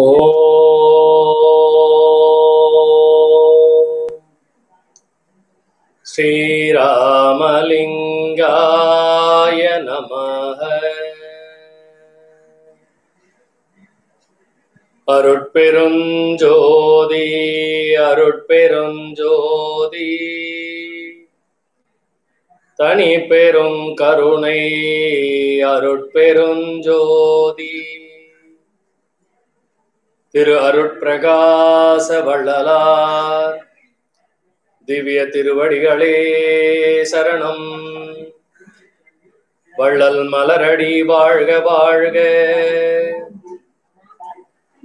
ஓ. ஸ்ரீராமலிங்காய நம அருட்பெருஞ்சோதி அருட்பெருஞ்சோதி. தனி பெரும் கருணை அருட்பெருஞ்சோதி. திரு அருட்பிரகாச வள்ளலார். திவ்ய திருவடிகளே சரணம். வள்ளல் மலரடி வாழ்க வாழ்க.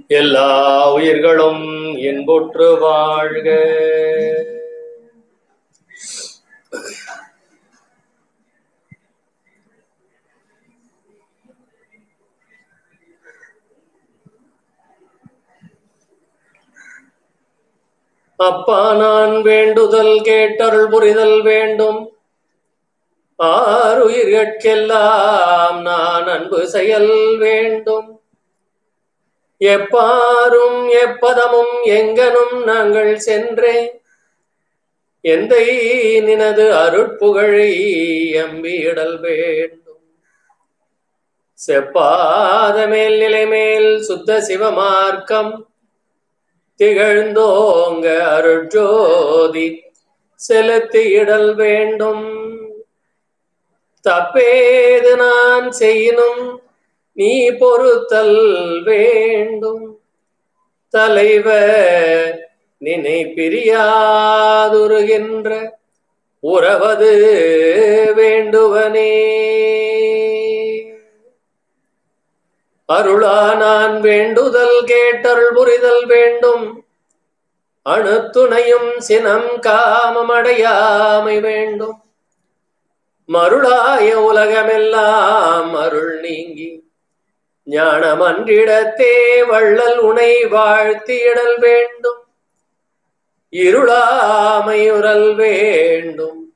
எல்லா உயிர்களும் இன்புற்று வாழ்க. அப்பா நான் வேண்டுதல் கேட்டருள் புரிதல் வேண்டும். ஆறுயிர்கட்கெல்லாம் நான் அன்பு செயல் வேண்டும். எப்பாரும் எப்பதமும் எங்கனும் நாங்கள் சென்றே. எந்தை நினது அருட்புகழை எம்பியிடல் வேண்டும். செப்பாத மேல் நிலைமேல் சுத்த சிவமார்க்கம். திகழ்ந்தோங்க அருட்ஜோதி செலுத்தியிடல் வேண்டும். தப்பேது நான் செய்யணும் நீ பொறுத்தல் வேண்டும். தலைவர் நினை பிரியாதுருகின்ற உறவது வேண்டுவனே. அருளா நான் வேண்டுதல் கேட்டருள் புரிதல் வேண்டும். அணுத்துணையும் சினம் காமம் அடையாமை வேண்டும். மருளாய உலகமெல்லாம் அருள் நீங்கி ஞானமன்றிடத்தே வள்ளல் உனை வாழ்த்தியிடல் வேண்டும். இருளாமையுறல் வேண்டும்.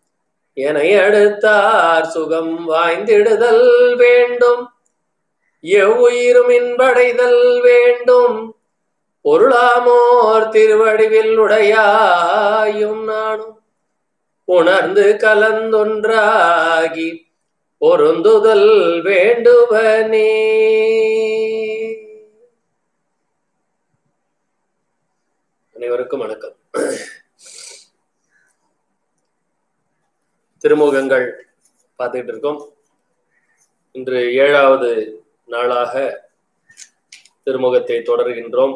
என அடுத்தார் சுகம் வாய்ந்திடுதல் வேண்டும். எவ்வுயிரும் இன்படைதல் வேண்டும். பொருளாமோர் திருவடிவில் உடையாயும் நானும். உணர்ந்து கலந்தொன்றாகி பொருந்துதல் வேண்டுவனே. அனைவருக்கும் வணக்கம். திருமுகங்கள் பார்த்துக்கிட்டு இருக்கோம். இன்று ஏழாவது நாளாக திருமுகத்தை தொடர்கின்றோம்.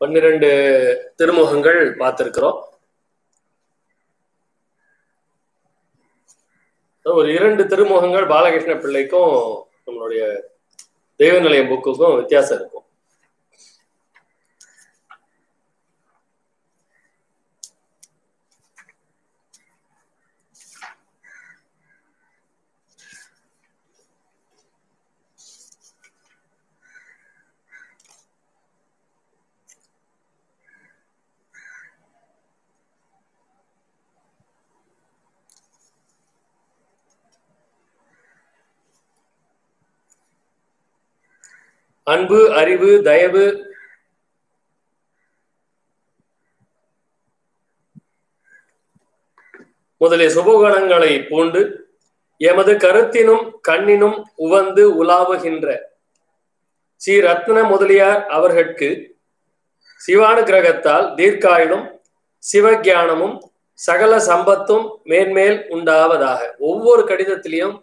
பன்னிரண்டு திருமுகங்கள் பார்த்திருக்கிறோம். ஒரு இரண்டு திருமுகங்கள் பாலகிருஷ்ண பிள்ளைக்கும் நம்மளுடைய தெய்வநிலையம் புக்குக்கும் வித்தியாசம் இருக்கும். அன்பு அறிவு தயவு. முதலிய சுபகுணங்களை பூண்டு எமது கருத்தினும் கண்ணினும் உவந்து உலாவுகின்ற ஸ்ரீ ரத்ன முதலியார் அவர்கட்கு சிவானுகிரகத்தால் தீர்க்காயுளும் சிவஞானமும் சகல சம்பத்தும் மேன்மேல் உண்டாவதாக. ஒவ்வொரு கடிதத்திலையும்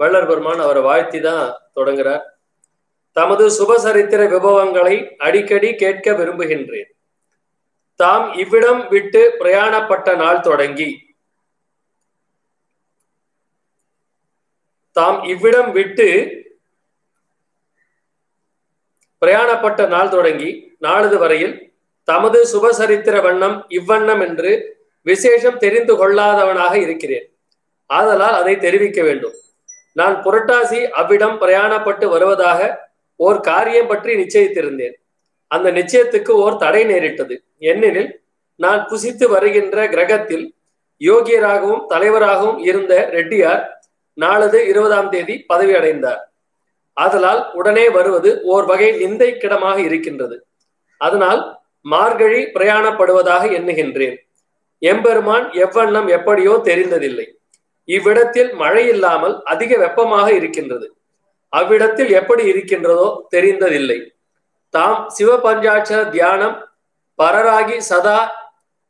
வள்ளர் பெருமான் அவரை வாழ்த்தி தான் தொடங்குறார். தமது சுபசரித்திர விபவங்களை அடிக்கடி கேட்க விரும்புகின்றேன். தாம் இவ்விடம் விட்டு பிரயாணப்பட்ட நாள் தொடங்கி. தாம் இவ்விடம் விட்டு பிரயாணப்பட்ட நாள் தொடங்கி நாளது வரையில் தமது சுபசரித்திர வண்ணம் இவ்வண்ணம் என்று விசேஷம் தெரிந்து கொள்ளாதவனாக இருக்கிறேன். ஆதலால் அதை தெரிவிக்க வேண்டும். நான் புரட்டாசி அவ்விடம் பிரயாணப்பட்டு வருவதாக ஓர் காரியம் பற்றி நிச்சயித்திருந்தேன். அந்த நிச்சயத்துக்கு ஓர் தடை நேரிட்டது. ஏனெனில் நான் புசித்து வருகின்ற கிரகத்தில் யோகியராகவும் தலைவராகவும் இருந்த ரெட்டியார் நாளது இருபதாம் தேதி பதவி அடைந்தார் ஆதலால் உடனே வருவது ஓர் வகை நிந்தைக்கிடமாக இருக்கின்றது. அதனால் மார்கழி பிரயாணப்படுவதாக எண்ணுகின்றேன். எம்பெருமான் எவ்வண்ணம் எப்படியோ தெரிந்ததில்லை. இவ்விடத்தில் மழை இல்லாமல் அதிக வெப்பமாக இருக்கின்றது. அவ்விடத்தில் எப்படி இருக்கின்றதோ தெரிந்ததில்லை. தாம் சிவபஞ்சாட்சர தியானம் பரராகி சதா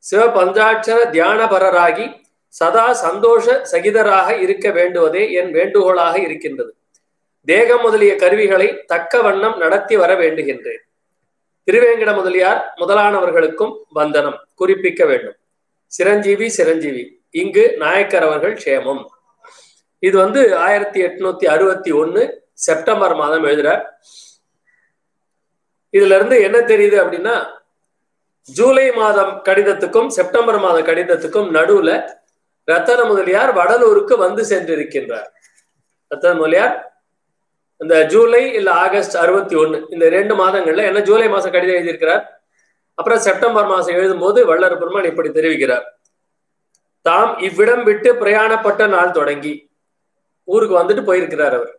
சிவபஞ்சாட்சர தியான பரராகி சதா சந்தோஷ சகிதராக இருக்க வேண்டுவதே என் வேண்டுகோளாக இருக்கின்றது. தேகம் முதலிய கருவிகளை தக்க வண்ணம் நடத்தி வர வேண்டுகின்றேன். திருவேங்கட முதலியார் முதலானவர்களுக்கும் வந்தனம் குறிப்பிக்க வேண்டும். சிரஞ்சீவி சிரஞ்சீவி இங்கு நாயக்கர் அவர்கள் க்ஷேமம். இது வந்து ஆயிரத்தி எட்நூத்தி அறுபத்தி ஒன்னு செப்டம்பர் மாதம் எழுதுறார் இதுல இருந்து என்ன தெரியுது அப்படின்னா ஜூலை மாதம் கடிதத்துக்கும் செப்டம்பர் மாத கடிதத்துக்கும் நடுவுல ரத்தன முதலியார் வடலூருக்கு வந்து சென்றிருக்கின்றார். ரத்தன முதலியார் இந்த ஜூலை இல்ல ஆகஸ்ட் அறுபத்தி ஒண்ணு இந்த ரெண்டு மாதங்கள்ல என்ன ஜூலை மாசம் கடிதம் எழுதியிருக்கிறார்? அப்புறம் செப்டம்பர் மாசம் எழுதும்போது வள்ளர் பெருமான் இப்படி தெரிவிக்கிறார். தாம் இவ்விடம் விட்டு பிரயாணப்பட்ட நாள் தொடங்கி ஊருக்கு வந்துட்டு போயிருக்கிறார் அவர்.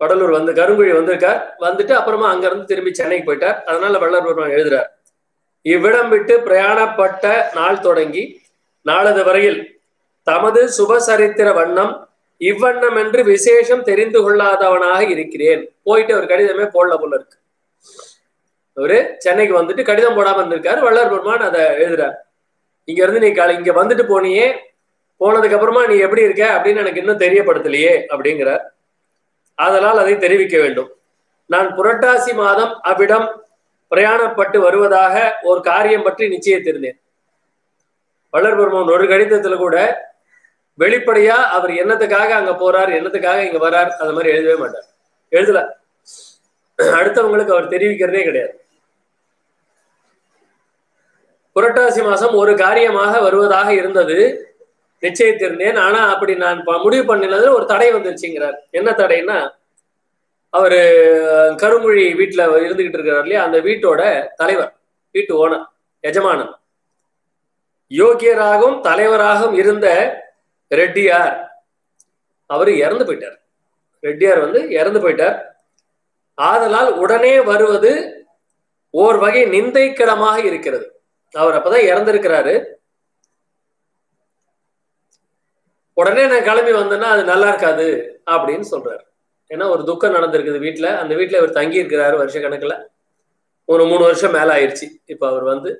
வடலூர் வந்து கருங்குழி வந்திருக்கார். வந்துட்டு அப்புறமா அங்க இருந்து திரும்பி சென்னைக்கு போயிட்டார். அதனால வள்ளல் பெருமான் எழுதுறார். இவ்விடம் விட்டு பிரயாணப்பட்ட நாள் தொடங்கி நாளது வரையில் தமது சுபசரித்திர வண்ணம் இவ்வண்ணம் என்று விசேஷம் தெரிந்து கொள்ளாதவனாக இருக்கிறேன். போயிட்டு ஒரு கடிதமே போடல போல இருக்கு. அவரு சென்னைக்கு வந்துட்டு கடிதம் போடாம இருந்திருக்காரு. வள்ளர் பெருமான் அதை எழுதுறார். இங்க இருந்து நீ காலை இங்க வந்துட்டு போனியே. போனதுக்கு அப்புறமா நீ எப்படி இருக்க அப்படின்னு எனக்கு இன்னும் தெரியப்படுத்தலையே அப்படிங்கிறார். அதனால் அதை தெரிவிக்க வேண்டும். நான் புரட்டாசி மாதம் அவ்விடம் பிரயாணப்பட்டு வருவதாக ஒரு காரியம் பற்றி நிச்சயித்திருந்தேன். வளர்பெருமன் ஒரு கடிதத்துல கூட வெளிப்படையா அவர் என்னத்துக்காக அங்க போறார் என்னத்துக்காக இங்க வரார் அது மாதிரி எழுதவே மாட்டார். எழுதல. அடுத்தவங்களுக்கு அவர் தெரிவிக்கிறதே கிடையாது. புரட்டாசி மாசம் ஒரு காரியமாக வருவதாக இருந்தது. நிச்சயித்திருந்தேன். ஆனா அப்படி நான் முடிவு பண்ணினதுல ஒரு தடை வந்துருச்சுங்கிறார். என்ன தடைன்னா அவரு கருமொழி வீட்டுல இருந்துகிட்டு இருக்கிறார் இல்லையா? அந்த வீட்டோட தலைவர் வீட்டு ஓனர் எஜமானன். யோகியராகவும் தலைவராகவும் இருந்த ரெட்டியார் அவர் இறந்து போயிட்டார். ரெட்டியார் வந்து இறந்து போயிட்டார். ஆதலால் உடனே வருவது ஓர் வகை நிந்தைக்கிடமாக இருக்கிறது. அவர் அப்பதான் இறந்திருக்கிறாரு. உடனே நான் கிளம்பி வந்தேன்னா அது நல்லா இருக்காது அப்படின்னு சொல்றாரு. ஏன்னா ஒரு துக்கம் நடந்திருக்குது வீட்டுல அந்த வீட்டுல இவர் தங்கி இருக்கிறாரு வருஷ கணக்குல. ஒரு மூணு வருஷம் மேல ஆயிடுச்சு. இப்ப அவர் வந்து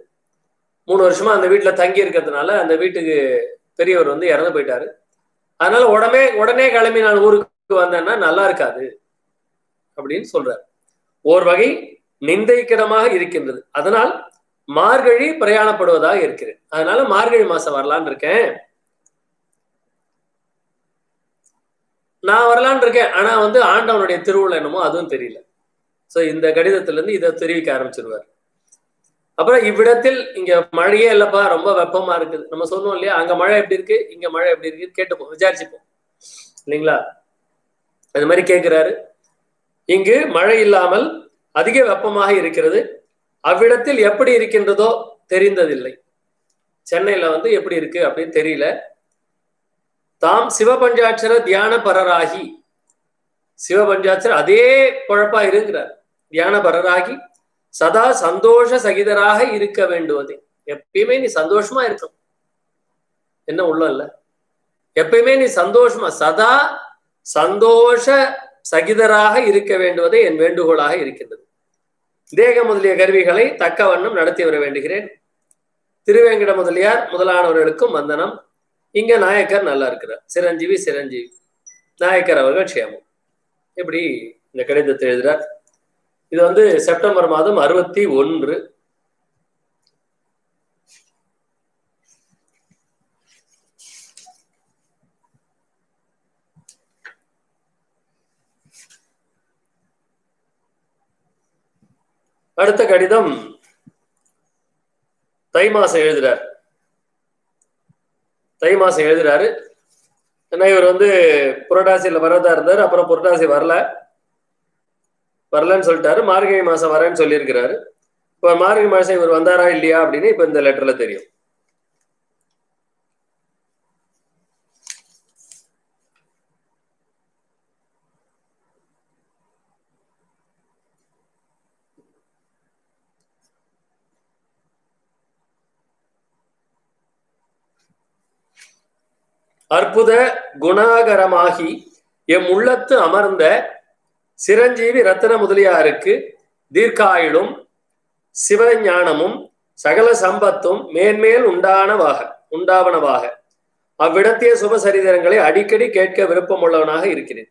மூணு வருஷமா அந்த வீட்டுல தங்கி இருக்கிறதுனால அந்த வீட்டுக்கு பெரியவர் வந்து இறந்து போயிட்டாரு. அதனால உடனே உடனே கிளம்பி நான் ஊருக்கு வந்தேன்னா நல்லா இருக்காது அப்படின்னு சொல்றாரு. ஓர் வகை நிந்தைக்கிடமாக இருக்கின்றது. அதனால் மார்கழி பிரயாணப்படுவதாக இருக்கிறேன். அதனால மார்கழி மாசம் வரலான்னு இருக்கேன். நான் வரலான் இருக்கேன். ஆனா வந்து ஆண்டவனுடைய திருவுள்ள என்னமோ அதுவும் தெரியல. சோ இந்த கடிதத்துல இருந்து இதை தெரிவிக்க ஆரம்பிச்சிருவார். அப்புறம் இவ்விடத்தில் இங்க மழையே இல்லப்பா ரொம்ப வெப்பமா இருக்குது. நம்ம சொன்னோம் இல்லையா அங்க மழை எப்படி இருக்கு இங்க மழை எப்படி இருக்கு கேட்டுப்போம் விசாரிச்சுப்போம். இல்லைங்களா? அது மாதிரி கேட்கிறாரு. இங்கு மழை இல்லாமல் அதிக வெப்பமாக இருக்கிறது. அவ்விடத்தில் எப்படி இருக்கின்றதோ தெரிந்ததில்லை. சென்னையில வந்து எப்படி இருக்கு அப்படின்னு தெரியல. தாம் சிவபஞ்சாட்சர தியான பரராகி சிவபஞ்சாட்சர அதே குழப்பா இருக்கிறார். தியான பரராகி சதா சந்தோஷ சகிதராக இருக்க வேண்டுவதே. எப்பயுமே நீ சந்தோஷமா இருக்கணும். என்ன உள்ள இல்ல? எப்பயுமே நீ சந்தோஷமா சதா சந்தோஷ சகிதராக இருக்க வேண்டுவதே என் வேண்டுகோளாக இருக்கின்றது. தேக முதலிய கருவிகளை தக்க வண்ணம் நடத்தி வர வேண்டுகிறேன். திருவேங்கட முதலியார் முதலானவர்களுக்கும் வந்தனம். இங்க நாயக்கர் நல்லா இருக்கிறார். சிரஞ்சீவி சிரஞ்சீவி. நாயக்கர் அவர்கள் க்ஷேமம். இப்படி இந்த கடிதத்தை எழுதுறார். இது வந்து செப்டம்பர் மாதம் அறுபத்தி ஒன்று. அடுத்த கடிதம் தை மாசம் எழுதுறார். தை மாசம் எழுதுறாரு. ஏன்னா இவர் வந்து புரட்டாசியில வரதா இருந்தார். அப்புறம் புரட்டாசி வரல. வரலன்னு சொல்லிட்டாரு. மார்கழி மாசம் வரேன்னு சொல்லியிருக்கிறாரு. இப்ப மார்கழி மாசம் இவர் வந்தாரா இல்லையா அப்படின்னு இப்ப இந்த லெட்டர்ல தெரியும். அற்புத குணாகரமாகி எம் உள்ளத்து அமர்ந்த சிரஞ்சீவி ரத்தன முதலியாருக்கு தீர்க்காயுளும் சிவஞானமும் சகல சம்பத்தும் மேன்மேல் உண்டானவாக உண்டாவனவாக. அவ்விடத்திய சுபசரிதரங்களை அடிக்கடி கேட்க விருப்பமுள்ளவனாக இருக்கிறேன்.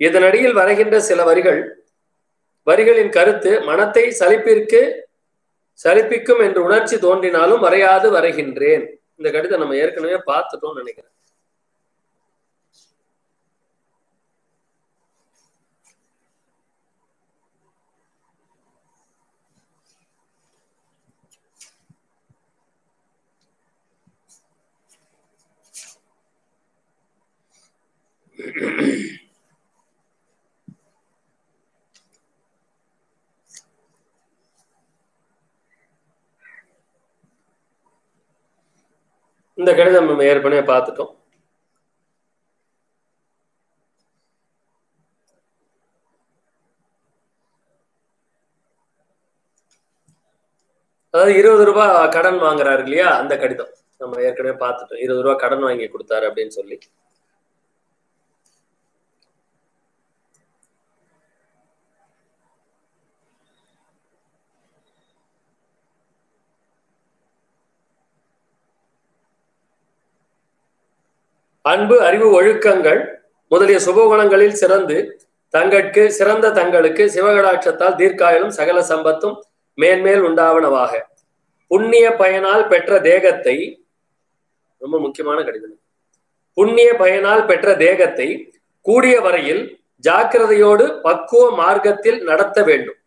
இதனடியில் வருகின்ற சில வரிகள் வரிகளின் கருத்து மனத்தை சலிப்பிற்கு சலிப்பிக்கும் என்று உணர்ச்சி தோன்றினாலும் வரையாது வரைகின்றேன். இந்த கடிதம் நம்ம ஏற்கனவே பார்த்துட்டோம்னு நினைக்கிறேன். இந்த கடிதம் நம்ம ஏற்கனவே பார்த்துட்டோம். அதாவது இருபது ரூபாய் கடன் வாங்குறாரு இல்லையா? அந்த கடிதம். நம்ம ஏற்கனவே பார்த்துட்டோம். இருபது ரூபாய் கடன் வாங்கி கொடுத்தாரு அப்படின்னு சொல்லி. அன்பு அறிவு ஒழுக்கங்கள் முதலிய சுபகுணங்களில் சிறந்து தங்கட்கு சிறந்த தங்களுக்கு சிவகடாட்சத்தால் தீர்க்காயிலும் சகல சம்பத்தும் மேன்மேல் உண்டாவனவாக. புண்ணிய பயனால் பெற்ற தேகத்தை ரொம்ப முக்கியமான கடிதம். புண்ணிய பயனால் பெற்ற தேகத்தை கூடிய வரையில் ஜாக்கிரதையோடு பக்குவ மார்க்கத்தில் நடத்த வேண்டும்.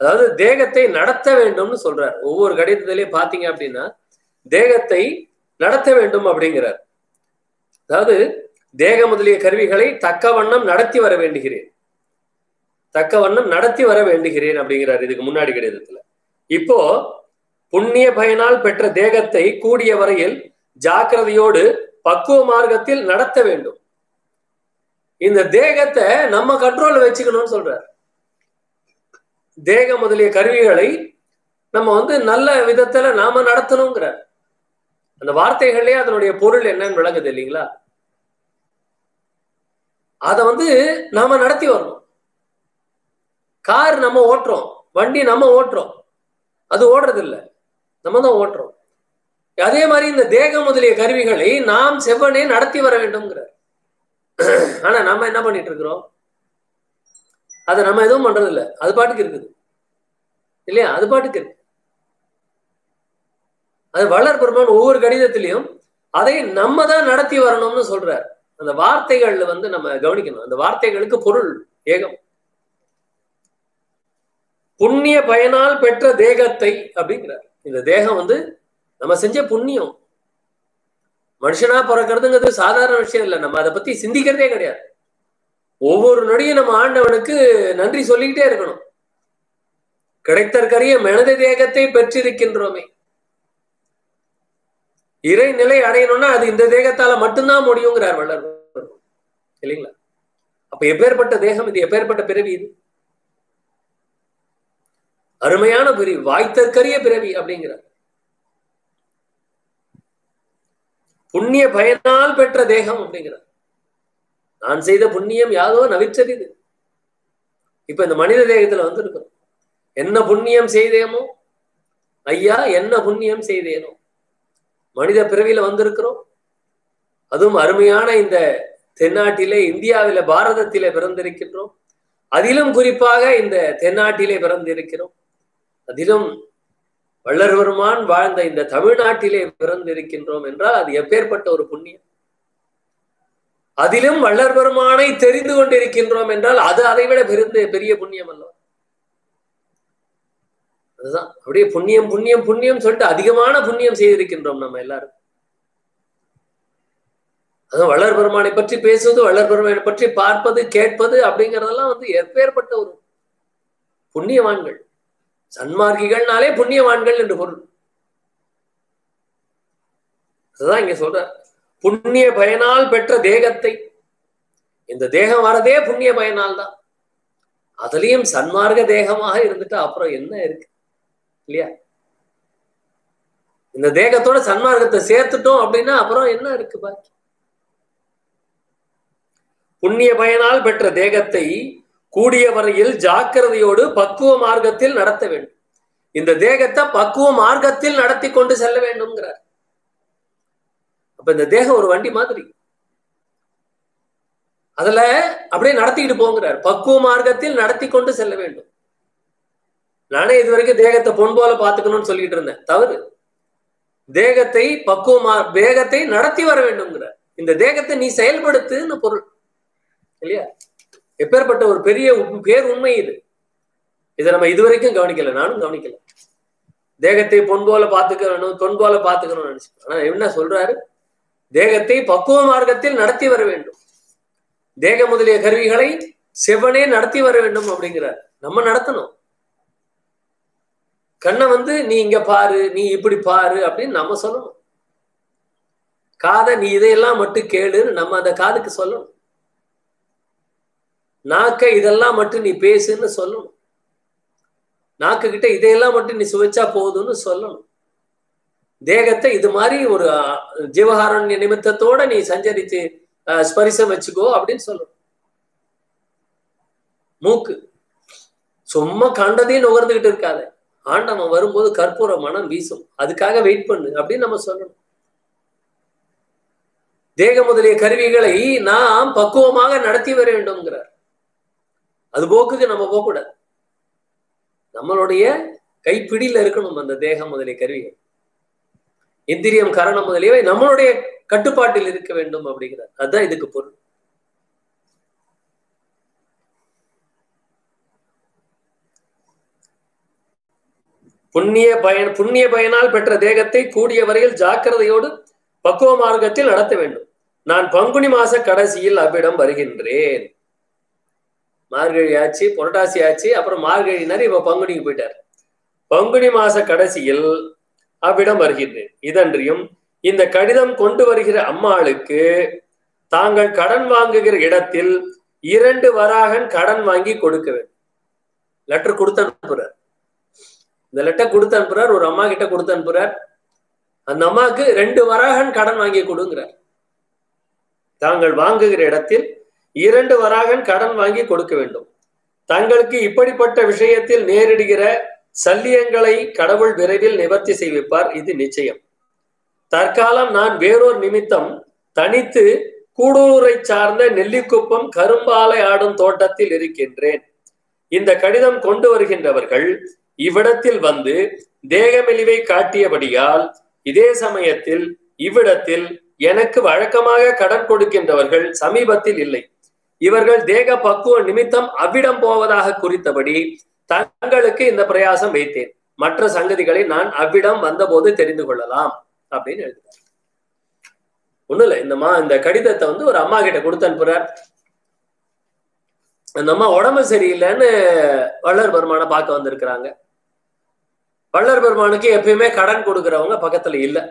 அதாவது தேகத்தை நடத்த வேண்டும்னு சொல்றார். ஒவ்வொரு கடிதத்திலையும் பாத்தீங்க அப்படின்னா தேகத்தை நடத்த வேண்டும் அப்படிங்கிறார். அதாவது தேக முதலிய கருவிகளை தக்க வண்ணம் நடத்தி வர வேண்டுகிறேன். தக்க வண்ணம் நடத்தி வர வேண்டுகிறேன் அப்படிங்கிறார் இதுக்கு முன்னாடி கடிதத்துல. இப்போ புண்ணிய பயனால் பெற்ற தேகத்தை கூடிய வரையில் ஜாக்கிரதையோடு பக்குவ மார்க்கத்தில் நடத்த வேண்டும். இந்த தேகத்தை நம்ம கண்ட்ரோல்ல வச்சுக்கணும்னு சொல்றார். தேக முதலிய கருவிகளை நம்ம வந்து நல்ல விதத்துல நாம நடத்தணுங்கிறார். அந்த வார்த்தைகளே அதனுடைய பொருள் என்னன்னு விளங்குது இல்லைங்களா? அதை வந்து நாம நடத்தி வரணும். கார் நம்ம ஓட்டுறோம் வண்டி நம்ம ஓட்டுறோம். அது ஓடுறது இல்லை நம்ம தான் ஓட்டுறோம். அதே மாதிரி இந்த தேகம் முதலிய கருவிகளை நாம் செவ்வனே நடத்தி வர வேண்டும்ங்கிறார். ஆனா நம்ம என்ன பண்ணிட்டு இருக்கிறோம்? அதை நம்ம எதுவும் பண்றது இல்லை அது பாட்டுக்கு இருக்குது. இல்லையா? அது பாட்டுக்கு இருக்கு. அது வளர் பெருமான் ஒவ்வொரு கடிதத்திலையும் அதை நம்ம தான் நடத்தி வரணும்னு சொல்றார். அந்த வார்த்தைகள்ல வந்து நம்ம கவனிக்கணும். அந்த வார்த்தைகளுக்கு பொருள் ஏகம். புண்ணிய பயனால் பெற்ற தேகத்தை அப்படிங்கிறார். இந்த தேகம் வந்து நம்ம செஞ்ச புண்ணியம். மனுஷனா பிறக்கிறதுங்கிறது சாதாரண விஷயம் இல்லை. நம்ம அதை பத்தி சிந்திக்கிறதே கிடையாது. ஒவ்வொரு நொடியும் நம்ம ஆண்டவனுக்கு நன்றி சொல்லிக்கிட்டே இருக்கணும். கிடைத்தற்கரிய மனித தேகத்தை பெற்றிருக்கின்றோமே. இறைநிலை அடையணும்னா அது இந்த தேகத்தால மட்டும்தான் முடியுங்கிறார் வள்ளல். இல்லைங்களா? அப்ப எப்பேற்பட்ட தேகம் இது? எப்பேற்பட்ட பிறவி இது? அருமையான பிறவி வாய்த்தற்கரிய பிறவி அப்படிங்கிறார். புண்ணிய பயனால் பெற்ற தேகம் அப்படிங்கிறார். நான் செய்த புண்ணியம் யாதோ நவிச்சரிது இப்ப இந்த மனித தேகத்துல வந்து இருக்கிறோம் என்ன புண்ணியம் செய்தேமோ ஐயா என்ன புண்ணியம் செய்தேனோ? மனித பிறவியில வந்திருக்கிறோம். அதுவும் அருமையான இந்த தென்னாட்டிலே இந்தியாவில பாரதத்திலே பிறந்திருக்கின்றோம். அதிலும் குறிப்பாக இந்த தென்னாட்டிலே பிறந்திருக்கிறோம். அதிலும் வள்ளர்வருமான் வாழ்ந்த இந்த தமிழ்நாட்டிலே பிறந்திருக்கின்றோம் என்றால் அது எப்பேற்பட்ட ஒரு புண்ணியம்? அதிலும் வள்ளர் பெருமானை தெரிந்து கொண்டிருக்கின்றோம் என்றால் அது அதைவிட பெருந்த பெரிய புண்ணியம் அல்ல அதுதான். அப்படியே புண்ணியம் புண்ணியம் புண்ணியம் சொல்லிட்டு அதிகமான புண்ணியம் செய்திருக்கின்றோம் நம்ம எல்லாரும். அதுவும் வளர் பெருமானை பற்றி பேசுவது வளர் பெருமானை பற்றி பார்ப்பது கேட்பது அப்படிங்கறதெல்லாம் வந்து எப்பேற்பட்ட ஒரு புண்ணியவான்கள். சன்மார்க்கிகள்னாலே புண்ணியவான்கள் என்று பொருள். அதுதான் இங்க சொல்ற. புண்ணிய பயனால் பெற்ற தேகத்தை. இந்த தேகம் வரதே புண்ணிய பயனால் தான் அதுலயும் சன்மார்க்க தேகமாக இருந்துட்டு அப்புறம் என்ன இருக்கு? இல்லையா? இந்த தேகத்தோட சன்மார்க்கத்தை சேர்த்துட்டோம் அப்படின்னா அப்புறம் என்ன இருக்கு பாக்கி? புண்ணிய பயனால் பெற்ற தேகத்தை கூடிய வரையில் ஜாக்கிரதையோடு பக்குவ மார்க்கத்தில் நடத்த வேண்டும். இந்த தேகத்தை பக்குவ மார்க்கத்தில் நடத்தி கொண்டு செல்ல வேண்டும்ங்கிறார். அப்ப இந்த தேகம் ஒரு வண்டி மாதிரி. அதுல அப்படியே நடத்திக்கிட்டு போங்கிறார். பக்குவ மார்க்கத்தில் நடத்தி கொண்டு செல்ல வேண்டும். நானே இது வரைக்கும் தேகத்தை பொன் போல பாத்துக்கணும்னு சொல்லிட்டு இருந்தேன். தவறு. தேகத்தை பக்குவமா தேகத்தை நடத்தி வர வேண்டும்ங்கிற. இந்த தேகத்தை நீ செயல்படுத்துன்னு பொருள். இல்லையா? எப்பேற்பட்ட ஒரு பெரிய பேர் உண்மை இது. இதை நம்ம இதுவரைக்கும் கவனிக்கல. நானும் கவனிக்கல. தேகத்தை பொன் போல பாத்துக்கணும் தொன் போல பாத்துக்கணும்னு நினைச்சேன் ஆனா என்ன சொல்றாரு? தேகத்தை பக்குவ மார்க்கத்தில் நடத்தி வர வேண்டும். தேக முதலிய கருவிகளை செவனே நடத்தி வர வேண்டும் அப்படிங்கிறார். நம்ம நடத்தணும். கண்ணை வந்து நீ இங்க பாரு நீ இப்படி பாரு அப்படின்னு நம்ம சொல்லணும். காதை நீ இதையெல்லாம் மட்டும் கேளுன்னு நம்ம அந்த காதுக்கு சொல்லணும். நாக்க இதெல்லாம் மட்டும் நீ பேசுன்னு சொல்லணும். நாக்கு கிட்ட இதையெல்லாம் மட்டும் நீ சுவைச்சா போதும்னு சொல்லணும். தேகத்தை இது மாதிரி ஒரு ஜீவகாரண்ய நிமித்தத்தோட நீ சஞ்சரித்து ஸ்பரிசம் வச்சுக்கோ அப்படின்னு சொல்லணும். மூக்கு. சும்மா கண்டதையும் நுகர்ந்துகிட்டு இருக்காது. ஆண்டவன் வரும்போது கற்பூர மனம் வீசும். அதுக்காக வெயிட் பண்ணு அப்படின்னு நம்ம சொல்லணும். தேக முதலிய கருவிகளை நாம் பக்குவமாக நடத்தி வர வேண்டும்ங்கிறார். அது போக்குக்கு நம்ம போகக்கூடாது. நம்மளுடைய கைப்பிடியில இருக்கணும் அந்த தேகம் முதலிய கருவிகள். இந்திரியம் கரணம் முதலியவை நம்மளுடைய கட்டுப்பாட்டில் இருக்க வேண்டும் அப்படிங்கிறார். அதுதான் இதுக்கு பொருள். புண்ணிய பயன் புண்ணிய பயனால் பெற்ற தேகத்தை கூடிய வரையில் ஜாக்கிரதையோடு பக்குவ மார்க்கத்தில் நடத்த வேண்டும். நான் பங்குனி மாச கடைசியில் அவ்விடம் வருகின்றேன். மார்கழி ஆச்சு புரட்டாசி ஆச்சு அப்புறம் மார்கழினார் இப்ப பங்குனிக்கு போயிட்டார். பங்குனி மாச கடைசியில் அவ்விடம் வருகின்றேன். இதன்றியும் இந்த கடிதம் கொண்டு வருகிற அம்மாளுக்கு தாங்கள் கடன் வாங்குகிற இடத்தில் இரண்டு வராகன் கடன் வாங்கி கொடுக்க வேண்டும். லெட்டர் கொடுத்து அனுப்புறார். இந்த லெட்டர் கொடுத்து அனுப்புறார் ஒரு அம்மா கிட்ட கொடுத்து அனுப்புறார். அந்த அம்மாவுக்கு ரெண்டு வராகன் கடன் வாங்கி கொடுங்கிறார். தாங்கள் வாங்குகிற இடத்தில் இரண்டு வராகன் கடன் வாங்கி கொடுக்க வேண்டும். தங்களுக்கு இப்படிப்பட்ட விஷயத்தில் நேரிடுகிற சல்லியங்களை கடவுள் விரைவில் நிவர்த்தி செய்விப்பார் இது நிச்சயம். தற்காலம் நான் வேறொரு நிமித்தம் தனித்து கூடூரை சார்ந்த நெல்லிக்குப்பம் கரும்பாலை ஆடும் தோட்டத்தில் இருக்கின்றேன். இந்த கடிதம் கொண்டு வருகின்றவர்கள் இவ்விடத்தில் வந்து தேகமெளிவை காட்டியபடியால் இதே சமயத்தில் இவ்விடத்தில் எனக்கு வழக்கமாக கடன் கொடுக்கின்றவர்கள் சமீபத்தில் இல்லை. இவர்கள் தேக பக்குவ நிமித்தம் அவ்விடம் போவதாக குறித்தபடி தங்களுக்கு இந்த பிரயாசம் வைத்தேன். மற்ற சங்கதிகளை நான் அவ்விடம் வந்தபோது தெரிந்து கொள்ளலாம் அப்படின்னு எழுதுறார் ஒண்ணும் இல்லை இந்த மா இந்த கடிதத்தை வந்து ஒரு அம்மா கிட்ட கொடுத்து அனுப்புறார். அந்த அம்மா உடம்பு சரியில்லைன்னு வள்ளர் பெருமான பார்க்க வந்திருக்கிறாங்க. வள்ளர் பெருமானுக்கு எப்பயுமே கடன் கொடுக்கறவங்க பக்கத்துல இல்லை.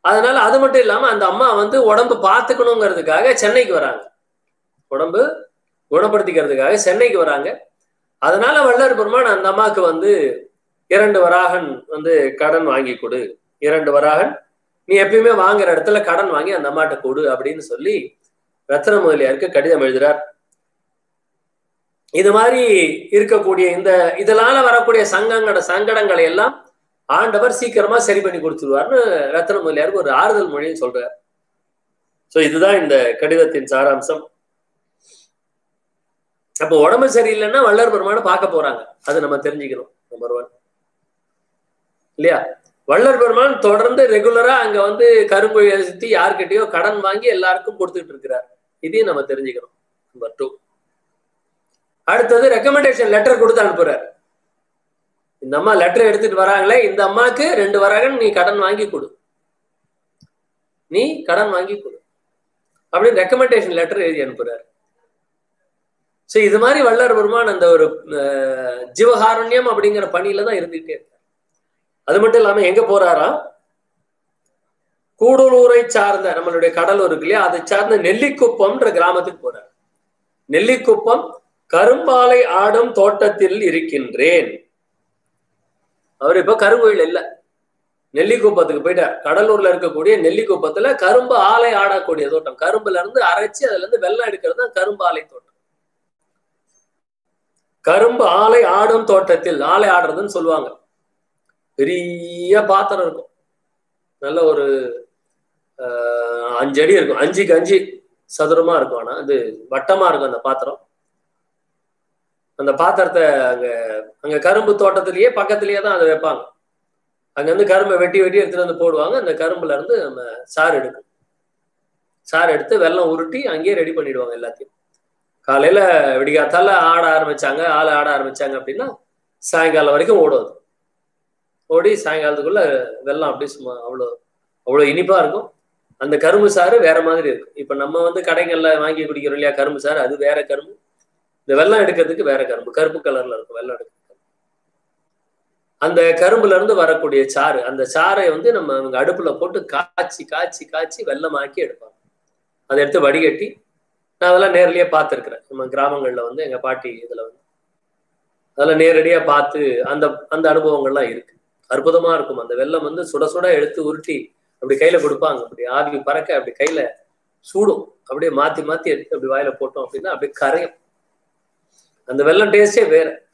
அதனால அது மட்டும் இல்லாம அந்த அம்மா வந்து உடம்பு பார்த்துக்கணுங்கிறதுக்காக சென்னைக்கு வராங்க. உடம்பு குணப்படுத்திக்கிறதுக்காக சென்னைக்கு வராங்க. அதனால வள்ளர் பெருமான் அந்த அம்மாவுக்கு வந்து இரண்டு வராகன் வந்து கடன் வாங்கி கொடு. இரண்டு வராகன் நீ எப்பயுமே வாங்குற இடத்துல கடன் வாங்கி அந்த அம்மாட்ட கொடு அப்படின்னு சொல்லி ரத்ன முதலியாருக்கு கடிதம் எழுதுறார். இது மாதிரி இருக்கக்கூடிய இந்த இதனால வரக்கூடிய சங்கங்கட சங்கடங்களை எல்லாம் ஆண்டவர் சீக்கிரமா சரி பண்ணி கொடுத்துருவார்னு ரத்ன முதலியாருக்கு ஒரு ஆறுதல் மொழியும் சொல்றார். சோ இதுதான் இந்த கடிதத்தின் சாராம்சம். அப்போ உடம்பு சரியில்லைன்னா வள்ளர் பெருமானை பார்க்க போறாங்க. அது நம்ம தெரிஞ்சுக்கணும் நம்பர் ஒன் இல்லையா? வள்ளர் பெருமான் தொடர்ந்து ரெகுலரா அங்க வந்து கரும்பொழி சுத்தி யார்கிட்டயோ கடன் வாங்கி எல்லாருக்கும் கொடுத்துட்டு இருக்கிறார். இதையும் நம்ம தெரிஞ்சுக்கணும் நம்பர் டூ அடுத்தது ரெக்கமெண்டேஷன் லெட்டர் கொடுத்து அனுப்புறாரு. இந்த அம்மா லெட்டர் எடுத்துட்டு வராங்களே இந்த அம்மாக்கு ரெண்டு வராங்கன்னு நீ கடன் வாங்கி கொடு. நீ கடன் வாங்கி கொடு. அப்படின்னு ரெக்கமெண்டேஷன் லெட்டர் எழுதி அனுப்புறாரு. சோ இது மாதிரி வல்லார் பெருமான் அந்த ஒரு ஜீவகாருண்யம் அப்படிங்கிற பணியில தான் இருந்துகிட்டே இருக்கார். அது மட்டும் இல்லாம எங்க போறாரா? கூடலூரை சார்ந்த நம்மளுடைய கடலூர் இருக்கு இல்லையா? அதை சார்ந்த நெல்லிக்குப்பம்ன்ற கிராமத்துக்கு போறார். நெல்லிக்குப்பம் கரும்பாலை ஆடும் தோட்டத்தில் இருக்கின்றேன். அவர் இப்ப கருங்கோயில் இல்ல. நெல்லிக்குப்பத்துக்கு போயிட்டார். கடலூர்ல இருக்கக்கூடிய நெல்லிக்குப்பத்துல கரும்பு ஆலை ஆடக்கூடிய தோட்டம். கரும்புல இருந்து அரைச்சு அதுல இருந்து வெள்ளம் எடுக்கிறது தான் கரும்பு ஆலை தோட்டம். கரும்பு ஆலை ஆடும் தோட்டத்தில் ஆலை ஆடுறதுன்னு சொல்லுவாங்க. பெரிய பாத்திரம் இருக்கும். நல்ல ஒரு அஞ்சு அடி இருக்கும். அஞ்சுக்கு அஞ்சு சதுரமா இருக்கும். ஆனா அது வட்டமா இருக்கும் அந்த பாத்திரம். அந்த பாத்திரத்தை அங்க அங்க கரும்பு தோட்டத்திலேயே பக்கத்திலேயே தான் அதை வைப்பாங்க. அங்க இருந்து கரும்பை வெட்டி வெட்டி எடுத்துட்டு வந்து போடுவாங்க. அந்த கரும்புல இருந்து நம்ம சாறு எடுக்கும் சாறு எடுத்து வெள்ளம் உருட்டி அங்கேயே ரெடி பண்ணிடுவாங்க எல்லாத்தையும். காலையில விடிகாத்தால ஆட ஆரம்பிச்சாங்க. ஆளை ஆட ஆரம்பிச்சாங்க அப்படின்னா சாயங்காலம் வரைக்கும் ஓடும் ஓடி சாயங்காலத்துக்குள்ள வெள்ளம் அப்படியே சும்மா அவ்வளோ அவ்வளோ இனிப்பா இருக்கும். அந்த கரும்பு சாறு வேற மாதிரி இருக்கும். இப்ப நம்ம வந்து கடைகள்ல வாங்கி குடிக்கிறோம் இல்லையா கரும்பு சாறு அது வேற கரும்பு. இந்த வெள்ளம் எடுக்கிறதுக்கு வேற கரும்பு கருப்பு கலர்ல இருக்கும் வெள்ளம் எடுக்கிறது அந்த கரும்புல இருந்து வரக்கூடிய சாறு அந்த சாறை வந்து நம்ம அவங்க அடுப்புல போட்டு காய்ச்சி காய்ச்சி காய்ச்சி வெள்ளமாக்கி எடுப்பாங்க. அதை எடுத்து வடிகட்டி நான் அதெல்லாம் நேர்லயே பார்த்துருக்குறேன். நம்ம கிராமங்கள்ல வந்து எங்க பாட்டி இதுல வந்து. அதெல்லாம் நேரடியா பார்த்து அந்த அந்த அனுபவங்கள்லாம் இருக்கு. அற்புதமா இருக்கும். அந்த வெள்ளம் வந்து சுட சுட எடுத்து உருட்டி அப்படி கையில கொடுப்பாங்க. அப்படி ஆவி பறக்க அப்படி கையில சூடும். அப்படியே மாத்தி மாத்தி எடுத்து அப்படி வாயில போட்டோம் அப்படின்னா அப்படியே கரையும். அந்த வெள்ளம் டேஸ்டே வேற.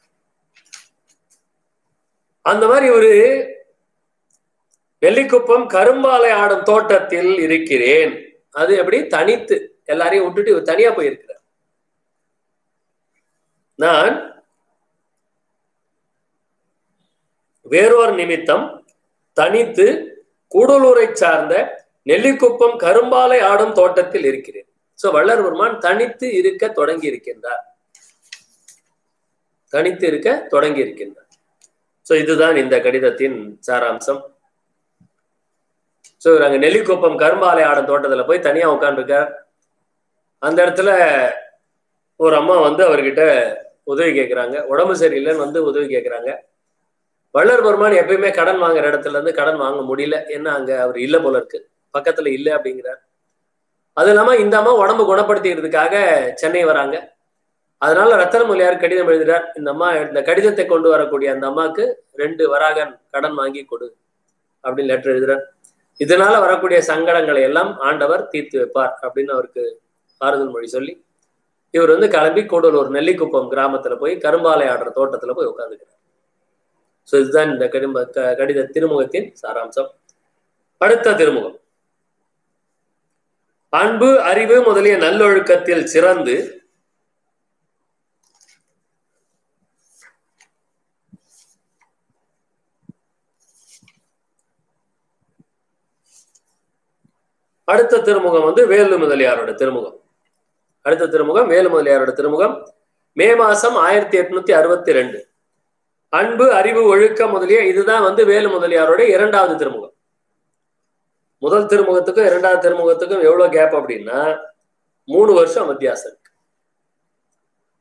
அந்த மாதிரி ஒரு வெள்ளிக்குப்பம் கரும்பாலை ஆடும் தோட்டத்தில் இருக்கிறேன். அது எப்படி? தனித்து. எல்லாரையும் விட்டுட்டு இவர் தனியா போயிருக்கிறார். நான் வேறொரு நிமித்தம் தனித்து கூடலூரை சார்ந்த நெல்லிக்குப்பம் கரும்பாலை ஆடும் தோட்டத்தில் இருக்கிறேன். சோ வள்ளர் பெருமான் தனித்து இருக்க தொடங்கி இருக்கின்றார். தனித்து இருக்க தொடங்கி இருக்கின்றார். சோ இதுதான் இந்த கடிதத்தின் சாராம்சம். சோ நாங்க நெல்லிக்குப்பம் கரும்பாலை ஆடும் தோட்டத்துல போய் தனியா உட்காந்துருக்கார் அந்த இடத்துல ஒரு அம்மா வந்து அவர்கிட்ட உதவி கேட்கிறாங்க உடம்பு சரியில்லைன்னு வந்து உதவி கேட்கிறாங்க வள்ளர் பெருமான் எப்பயுமே கடன் வாங்குற இடத்துல இருந்து கடன் வாங்க முடியல. ஏன்னா அங்க அவர் இல்லை போல இருக்கு. பக்கத்துல இல்ல அப்படிங்கிறார். அது இல்லாம இந்த அம்மா உடம்பு குணப்படுத்திக்கிறதுக்காக சென்னை வராங்க. அதனால ரத்தன மொழியார் கடிதம் எழுதுறார்? இந்த அம்மா இந்த கடிதத்தை கொண்டு வரக்கூடிய அந்த அம்மாக்கு ரெண்டு வராகன் கடன் வாங்கி கொடு அப்படின்னு லெட்டர் எழுதுறார். இதனால வரக்கூடிய சங்கடங்களை எல்லாம் ஆண்டவர் தீர்த்து வைப்பார் அப்படின்னு அவருக்கு ஆறுதல் மொழி சொல்லி இவர் வந்து கிளம்பி கூடலூர் நெல்லிக்குப்பம் கிராமத்துல போய் கரும்பாலை ஆடுற தோட்டத்துல போய் உட்காந்துக்கிறார் ஸோ இதுதான் இந்த கடிம கடித திருமுகத்தின் சாராம்சம். அடுத்த திருமுகம். அன்பு அறிவு முதலிய நல்லொழுக்கத்தில் சிறந்து அடுத்த திருமுகம் வந்து வேலு முதலியாரோட திருமுகம். அடுத்த திருமுகம் வேலு முதலியாரோட திருமுகம். மே மாசம் ஆயிரத்தி எட்நூத்தி அறுபத்தி ரெண்டு அன்பு அறிவு ஒழுக்க முதலிய இதுதான் வந்து வேலு முதலியாரோட இரண்டாவது திருமுகம். முதல் திருமுகத்துக்கும் இரண்டாவது திருமுகத்துக்கும் எவ்வளவு கேப் அப்படின்னா மூணு வருஷம் வித்தியாசம் இருக்கு.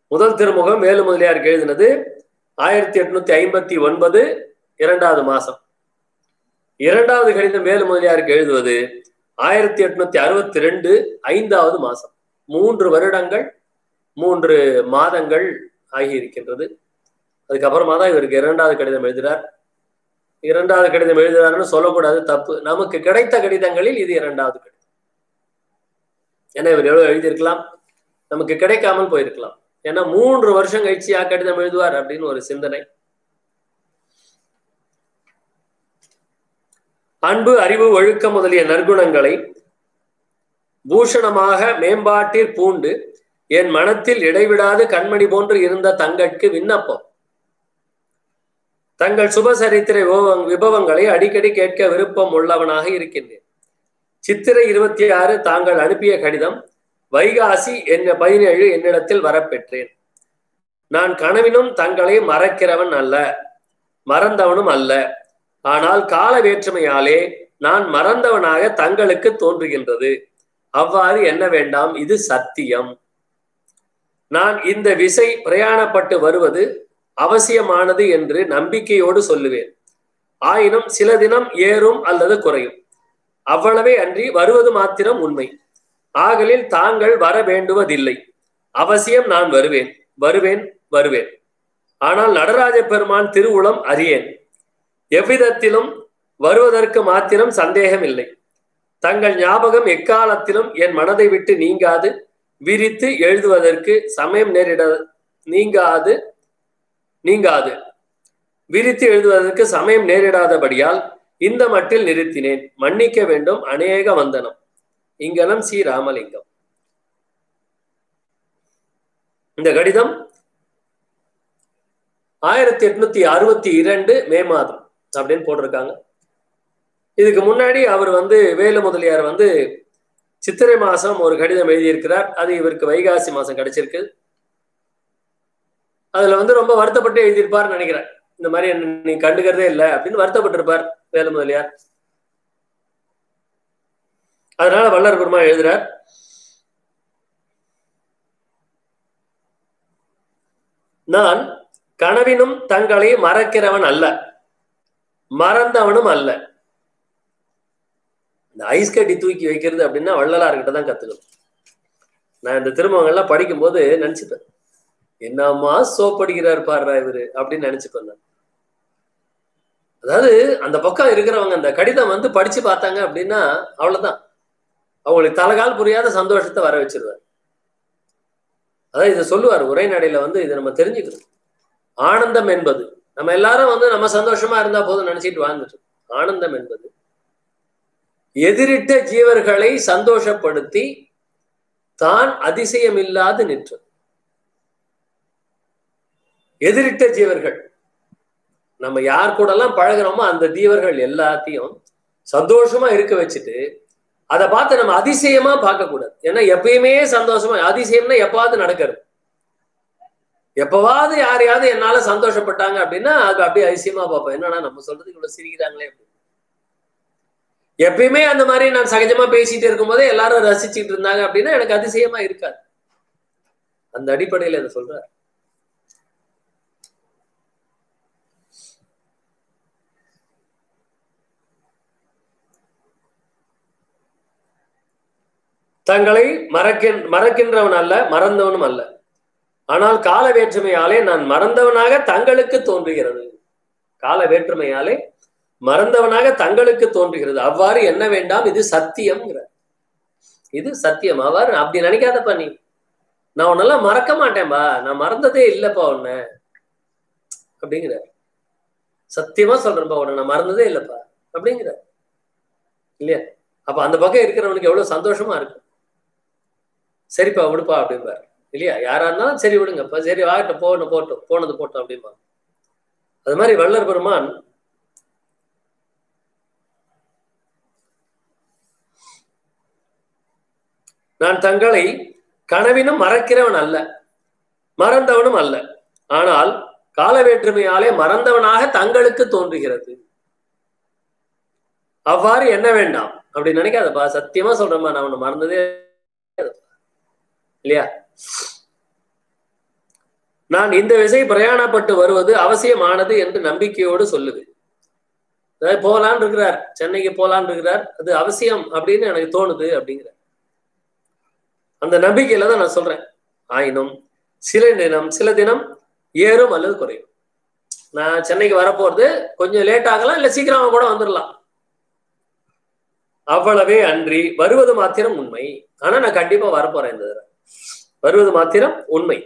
முதல் திருமுகம் வேலு முதலியாருக்கு எழுதினது ஆயிரத்தி எட்நூத்தி ஐம்பத்தி ஒன்பது இரண்டாவது மாசம். இரண்டாவது கடிதம் வேலு முதலியாருக்கு எழுதுவது ஆயிரத்தி எட்நூத்தி அறுபத்தி ரெண்டு ஐந்தாவது மாசம். மூன்று வருடங்கள் மூன்று மாதங்கள் ஆகி இருக்கின்றது அதுக்கப்புறமா தான் இவருக்கு இரண்டாவது கடிதம் எழுதுறார். இரண்டாவது கடிதம் எழுதுறாருன்னு சொல்லக்கூடாது தப்பு. நமக்கு கிடைத்த கடிதங்களில் இது இரண்டாவது கடிதம். ஏன்னா இவர் எவ்வளவு எழுதியிருக்கலாம்? நமக்கு கிடைக்காமல் போயிருக்கலாம். ஏன்னா மூன்று வருஷம் கழிச்சு யா கடிதம் எழுதுவார் அப்படின்னு ஒரு சிந்தனை. அன்பு அறிவு ஒழுக்கம் முதலிய நற்குணங்களை பூஷணமாக மேம்பாட்டில் பூண்டு என் மனத்தில் இடைவிடாது கண்மணி போன்று இருந்த தங்கட்கு விண்ணப்பம். தங்கள் சுபசரித்திர விபவங்- விபவங்களை அடிக்கடி கேட்க விருப்பம் உள்ளவனாக இருக்கின்றேன். சித்திரை இருபத்தி ஆறு தாங்கள் அனுப்பிய கடிதம் வைகாசி என்ன பதினேழு என்னிடத்தில் வரப்பெற்றேன். நான் கனவினும் தங்களை மறக்கிறவன் அல்ல மறந்தவனும் அல்ல. ஆனால் கால வேற்றுமையாலே நான் மறந்தவனாக தங்களுக்கு தோன்றுகின்றது. அவ்வாறு என்ன வேண்டாம்? இது சத்தியம். நான் இந்த விசை பிரயாணப்பட்டு வருவது அவசியமானது என்று நம்பிக்கையோடு சொல்லுவேன். ஆயினும் சில தினம் ஏறும் அல்லது குறையும். அவ்வளவே அன்றி வருவது மாத்திரம் உண்மை. ஆகலில் தாங்கள் வர வேண்டுவதில்லை. அவசியம் நான் வருவேன். வருவேன் வருவேன். ஆனால் நடராஜ பெருமான் திருவுளம் அறியேன். எவ்விதத்திலும் வருவதற்கு மாத்திரம் சந்தேகம் இல்லை தங்கள் ஞாபகம் எக்காலத்திலும் என் மனதை விட்டு நீங்காது. விரித்து எழுதுவதற்கு சமயம் நேரிட நீங்காது நீங்காது. விரித்து எழுதுவதற்கு சமயம் நேரிடாதபடியால் இந்த மட்டில் நிறுத்தினேன். மன்னிக்க வேண்டும் அநேக வந்தனம். இங்கனம் சி ராமலிங்கம் இந்த கடிதம் ஆயிரத்தி எட்நூத்தி அறுபத்தி இரண்டு மே மாதம். அப்படின்னு போட்டிருக்காங்க. இதுக்கு முன்னாடி அவர் வந்து வேலு முதலியார் வந்து சித்திரை மாசம் ஒரு கடிதம் எழுதியிருக்கிறார். அது இவருக்கு வைகாசி மாசம் கிடைச்சிருக்கு. அதுல வந்து ரொம்ப வருத்தப்பட்டு எழுதியிருப்பார்னு நினைக்கிறேன். இந்த மாதிரி என்ன நீ கண்டுக்கிறதே இல்லை அப்படின்னு வருத்தப்பட்டிருப்பார் வேலு முதலியார். அதனால வல்லர் பெருமா எழுதுறார். நான் கனவினும் தங்களை மறக்கிறவன் அல்ல. மறந்தவனும் அல்ல. இந்த ஐஸ் கட்டி தூக்கி வைக்கிறது அப்படின்னா வள்ளலார்கிட்ட தான் கத்துக்கணும். நான் இந்த திருமங்கள்லாம் படிக்கும்போது நினைச்சுப்பேன் என்னம்மா சோப்படிக்கிறார் பாடுறா இவரு அப்படின்னு நினைச்சுப்பேன் நான். அதாவது அந்த பக்கம் இருக்கிறவங்க அந்த கடிதம் வந்து படிச்சு பார்த்தாங்க அப்படின்னா அவ்வளவுதான். அவங்களுக்கு தலகால் புரியாத சந்தோஷத்தை வர வச்சிருவார். அதான் இதை சொல்லுவார் உரைநடையில வந்து இதை நம்ம தெரிஞ்சுக்கணும். ஆனந்தம் என்பது நம்ம எல்லாரும் வந்து நம்ம சந்தோஷமா இருந்தா போதும் நினைச்சிட்டு வாழ்ந்துட்டு ஆனந்தம் என்பது எதிரிட்ட ஜீவர்களை சந்தோஷப்படுத்தி தான் அதிசயமில்லாது நிற்று. எதிரிட்ட ஜீவர்கள் நம்ம யார் கூடலாம் பழகுறோமோ அந்த ஜீவர்கள் எல்லாத்தையும் சந்தோஷமா இருக்க வச்சுட்டு அதை பார்த்து நம்ம அதிசயமா பார்க்க கூடாது ஏன்னா எப்பயுமே சந்தோஷமா அதிசயம்னா எப்பாவது நடக்கிறது. எப்பவாவது யாரையாவது என்னால சந்தோஷப்பட்டாங்க அப்படின்னா அது அப்படியே அதிசயமா பார்ப்பேன். என்னன்னா நம்ம சொல்றது இவ்வளவு சிரிக்கிறாங்களே எப்பயுமே அந்த மாதிரி நான் சகஜமா பேசிட்டு இருக்கும்போது எல்லாரும் ரசிச்சுட்டு இருந்தாங்க அப்படின்னா எனக்கு அதிசயமா இருக்காது. அந்த அடிப்படையில என்ன சொல்ற தங்களை மறக்கின் மறக்கின்றவன் அல்ல மறந்தவனும் அல்ல. ஆனால் கால வேற்றுமையாலே நான் மறந்தவனாக தங்களுக்கு தோன்றுகிறது. கால வேற்றுமையாலே மறந்தவனாக தங்களுக்கு தோன்றுகிறது. அவ்வாறு என்ன வேண்டாம்? இது சத்தியம்ங்கிற. இது சத்தியம். அவ்வாறு அப்படி நினைக்காதப்பா நீ. நான் உன்னெல்லாம் மறக்க மாட்டேன்பா. நான் மறந்ததே இல்லப்பா உன்ன. அப்படிங்கிற. சத்தியமா சொல்றேன்ப்பா உன்னை. நான் மறந்ததே இல்லப்பா. அப்படிங்கிற. இல்லையா? அப்ப அந்த பக்கம் இருக்கிறவனுக்கு எவ்வளவு சந்தோஷமா இருக்கு. சரிப்பா விடுப்பா அப்படிம்பாரு. இல்லையா? யாரா இருந்தாலும் சரி விடுங்கப்பா சரி வாகட்டும் போகணும் போட்டோம் போனது போட்டோம் அப்படிமா அது மாதிரி வள்ளர் பெருமான் நான் தங்களை கனவினும் மறக்கிறவன் அல்ல. மறந்தவனும் அல்ல. ஆனால் கால வேற்றுமையாலே மறந்தவனாக தங்களுக்கு தோன்றுகிறது. அவ்வாறு என்ன வேண்டாம். அப்படின்னு நினைக்காதப்பா. சத்தியமா சொல்றேன்ப்பா நான் உன்னை மறந்ததே இல்லையா? நான் இந்த விசை பிரயாணப்பட்டு வருவது அவசியமானது என்று நம்பிக்கையோடு சொல்லுது. போகலான் இருக்கிறார் சென்னைக்கு போகலான் இருக்கிறார் அது அவசியம் அப்படின்னு எனக்கு தோணுது அப்படிங்கிறார். அந்த நம்பிக்கையில தான் நான் சொல்றேன். ஆயினும் சில தினம் சில தினம் ஏறும் அல்லது குறையும். நான் சென்னைக்கு வரப்போறது கொஞ்சம் லேட் ஆகலாம் இல்ல சீக்கிரமா கூட வந்துடலாம் அவ்வளவே அன்றி வருவது மாத்திரம் உண்மை. ஆனா நான் கண்டிப்பா வரப்போறேன் இந்த தடவை. வருவது மாத்திரம் உண்மை.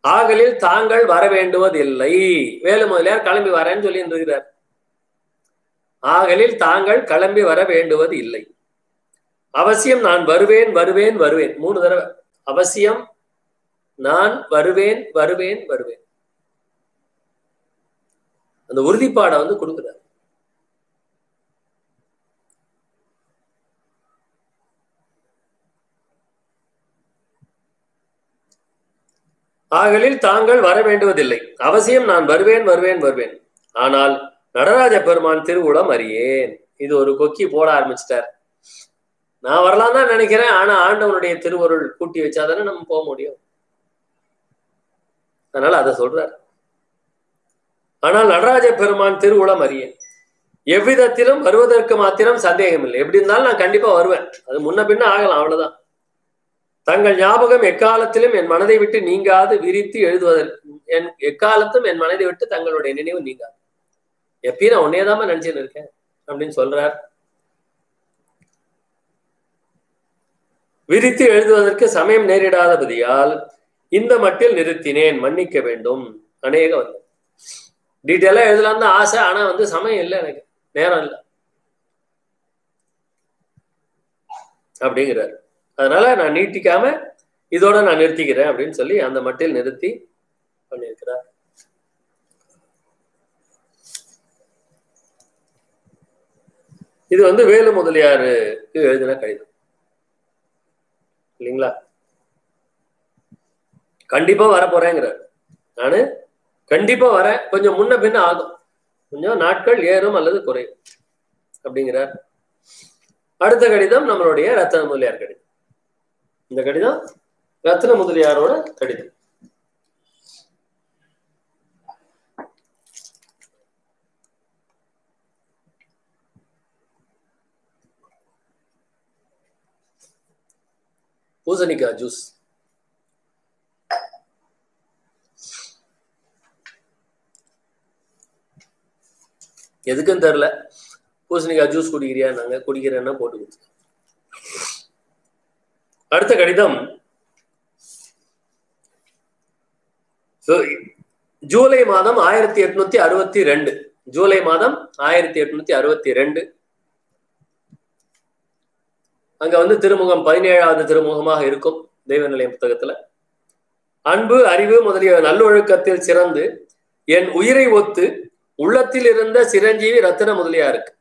ஆகலில் தாங்கள் வர வேண்டுவதில்லை வேலு முதலியார் கிளம்பி வரேன்னு சொல்லி இருக்கிறார் ஆகலில் தாங்கள் கிளம்பி வர வேண்டுவது இல்லை அவசியம் நான் வருவேன் வருவேன் வருவேன். மூணு தடவை. அவசியம் நான் வருவேன் வருவேன் வருவேன். அந்த உறுதிப்பாடை வந்து கொடுக்குற ஆகலில் தாங்கள் வர வேண்டுவதில்லை. அவசியம் நான் வருவேன் வருவேன் வருவேன். ஆனால் நடராஜ பெருமான் திருவுளம் அறியேன். இது ஒரு கொக்கி போட ஆரம்பிச்சிட்டார். நான் வரலாம் தான் நினைக்கிறேன். ஆனா ஆண்டவனுடைய திருவருள் கூட்டி வச்சாதானே நம்ம போக முடியும். அதனால அதை சொல்றார். ஆனால் நடராஜ பெருமான் திருவுளம் அறியேன். எவ்விதத்திலும் வருவதற்கு மாத்திரம் சந்தேகம் இல்லை எப்படி இருந்தாலும் நான் கண்டிப்பா வருவேன். அது முன்ன பின்ன ஆகலாம். அவ்வளவுதான். தங்கள் ஞாபகம் எக்காலத்திலும் என் மனதை விட்டு நீங்காது விரித்து எழுதுவதற்கு என் எக்காலத்தும் என் மனதை விட்டு தங்களுடைய நினைவு நீங்காது. எப்பயும் நான் உன்னையதாம நினைச்சுன்னு இருக்கேன் அப்படின்னு சொல்றார். விரித்து எழுதுவதற்கு சமயம் நேரிடாதபதியால் இந்த மட்டில் நிறுத்தினேன் மன்னிக்க வேண்டும். அநேக வந்து டீட்டெயிலா எழுதலாம் தான் ஆசை ஆனா வந்து சமயம் இல்லை எனக்கு. நேரம் இல்லை. அப்படிங்கிறாரு. அதனால நான் நீட்டிக்காம இதோட நான் நிறுத்திக்கிறேன் அப்படின்னு சொல்லி அந்த மட்டில் நிறுத்தி பண்ணியிருக்கிறார். இது வந்து வேலு முதலியாருக்கு எழுதின கடிதம். இல்லைங்களா? கண்டிப்பா வரப்போறேங்கிறார் நானு கண்டிப்பா வரேன். கொஞ்சம் முன்ன பின்ன ஆகும். கொஞ்சம் நாட்கள் ஏறும் அல்லது குறையும். அப்படிங்கிறார். அடுத்த கடிதம் நம்மளுடைய ரத்தன முதலியார் கடிதம். இந்த கடிதம் ரத்ன முதலியாரோட கடிதம். பூசணிக்காய் ஜூஸ். எதுக்குன்னு தெரில பூசணிக்காய் ஜூஸ் குடிக்கிறியா? நாங்க குடிக்கிறேன்னா போட்டு கொடுத்துருக்கோம் அடுத்த கடிதம். ஜூலை மாதம் ஆயிரத்தி எட்நூத்தி அறுபத்தி ரெண்டு. ஜூலை மாதம் ஆயிரத்தி எட்நூத்தி அறுபத்தி ரெண்டு. அங்க வந்து திருமுகம் பதினேழாவது திருமுகமாக இருக்கும் தெய்வ நிலையம் புத்தகத்துல. அன்பு அறிவு முதலிய நல்லொழுக்கத்தில் சிறந்து என் உயிரை ஒத்து உள்ளத்தில் இருந்த சிரஞ்சீவி ரத்தின முதலியாருக்கு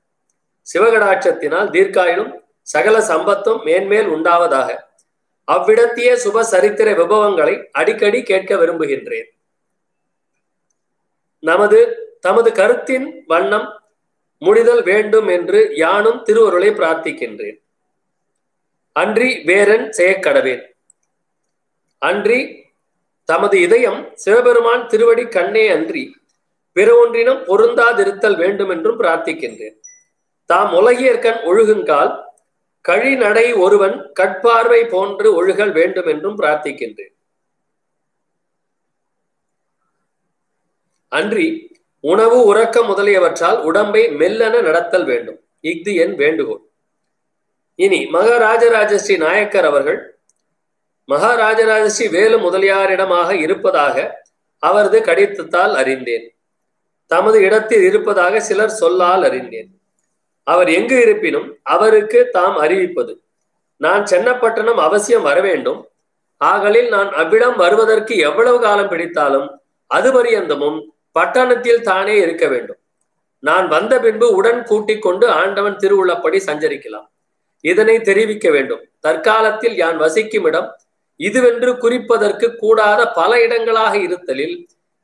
சிவகடாட்சத்தினால் தீர்க்காயிலும் சகல சம்பத்தும் மேன்மேல் உண்டாவதாக. அவ்விடத்திய சுப சரித்திர விபவங்களை அடிக்கடி கேட்க விரும்புகின்றேன். நமது தமது கருத்தின் வண்ணம் முடிதல் வேண்டும் என்று யானும் திருவருளை பிரார்த்திக்கின்றேன். அன்றி வேரன் செய்யக்கடவேன் அன்றி தமது இதயம் சிவபெருமான் திருவடி கண்ணே அன்றி பிற ஒன்றினும் பொருந்தாதிருத்தல் வேண்டும் என்றும் பிரார்த்திக்கின்றேன். தாம் உலகியற்கண் ஒழுகுங்கால் கழிநடை ஒருவன் கட்பார்வை போன்று ஒழுகல் வேண்டும் என்றும் பிரார்த்திக்கின்றேன். அன்றி உணவு உறக்கம் முதலியவற்றால் உடம்பை மெல்லென நடத்தல் வேண்டும். இஃது என் வேண்டுகோள். இனி மகாராஜராஜஸ்ரீ நாயக்கர் அவர்கள் மகாராஜராஜஸ்ரீ வேலு முதலியாரிடமாக இருப்பதாக அவரது கடித்தத்தால் அறிந்தேன். தமது இடத்தில் இருப்பதாக சிலர் சொல்லால் அறிந்தேன். அவர் எங்கு இருப்பினும் அவருக்கு தாம் அறிவிப்பது. நான் சென்னப்பட்டணம் அவசியம் வர வேண்டும். ஆகலில் நான் அவ்விடம் வருவதற்கு எவ்வளவு காலம் பிடித்தாலும் அது பரியந்தமும் பட்டணத்தில் தானே இருக்க வேண்டும். நான் வந்த பின்பு உடன் கூட்டிக் கொண்டு ஆண்டவன் திருவுள்ளப்படி சஞ்சரிக்கலாம். இதனை தெரிவிக்க வேண்டும். தற்காலத்தில் யான் வசிக்கும் இடம் இதுவென்று குறிப்பதற்கு கூடாத பல இடங்களாக இருத்தலில்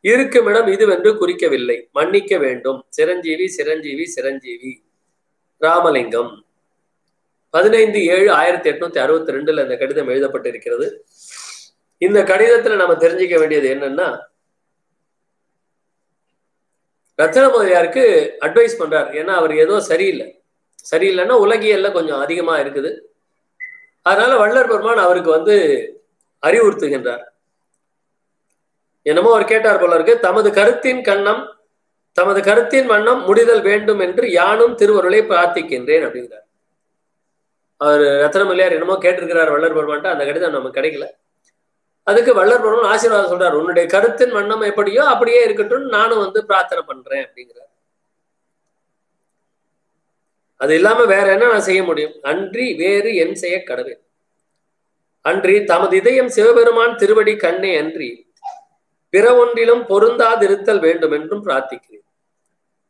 இருக்குமிடம் இதுவென்று குறிக்கவில்லை. மன்னிக்க வேண்டும். சிரஞ்சீவி சிரஞ்சீவி சிரஞ்சீவி. ராமலிங்கம். பதினைந்து ஏழு ஆயிரத்தி எட்நூத்தி அறுபத்தி ரெண்டுல இந்த கடிதம் எழுதப்பட்டிருக்கிறது. இந்த கடிதத்துல நம்ம தெரிஞ்சுக்க வேண்டியது என்னன்னா ரத்தன முதலியாருக்கு அட்வைஸ் பண்றார். ஏன்னா அவர் ஏதோ சரியில்லை. சரியில்லைன்னா உலகியல்ல கொஞ்சம் அதிகமா இருக்குது. அதனால வள்ளர் பெருமான் அவருக்கு வந்து அறிவுறுத்துகின்றார். என்னமோ அவர் கேட்டார் போல இருக்கு தமது கருத்தின் கண்ணம் தமது கருத்தின் வண்ணம் முடிதல் வேண்டும் என்று யானும் திருவருளை பிரார்த்திக்கின்றேன் அப்படிங்கிறார். அவர் ரத்னமல்லியார் என்னமோ கேட்டிருக்கிறார் வள்ளல் பெருமான்ட்டு அந்த கடிதம் நமக்கு கிடைக்கல. அதுக்கு வள்ளல் பெருமான் ஆசீர்வாதம் சொல்றார் உன்னுடைய கருத்தின் வண்ணம் எப்படியோ அப்படியே இருக்கட்டும் நானும் வந்து பிரார்த்தனை பண்றேன் அப்படிங்கிறார். அது இல்லாம வேற என்ன நான் செய்ய முடியும்? அன்றி வேறு என் செய்ய கடவேன் அன்றி தமது இதயம் சிவபெருமான் திருவடி கண்ணே அன்றி பிற ஒன்றிலும் பொருந்தாதிருத்தல் வேண்டும் என்றும் பிரார்த்திக்கிறேன்.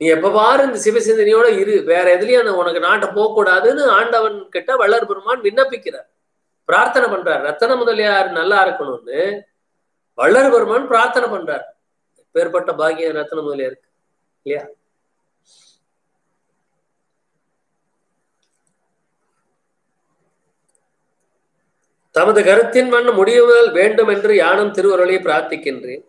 நீ எப்ப பாரு இந்த சிவசிந்தனையோட இரு. வேற எதுலயும் நான் உனக்கு நாட்டை போகக்கூடாதுன்னு ஆண்டவன் கிட்ட வள்ளர் பெருமான் விண்ணப்பிக்கிறார். பிரார்த்தனை பண்றார். ரத்தன முதலியார் நல்லா இருக்கணும்னு வள்ளர் பெருமான் பிரார்த்தனை பண்றார். பேர்பட்ட பாக்கியம் ரத்தன முதலியாருக்கு இல்லையா? தமது கருத்தின் மண் முடிவுதல் வேண்டும் என்று யானும் திருவருளை பிரார்த்திக்கின்றேன்.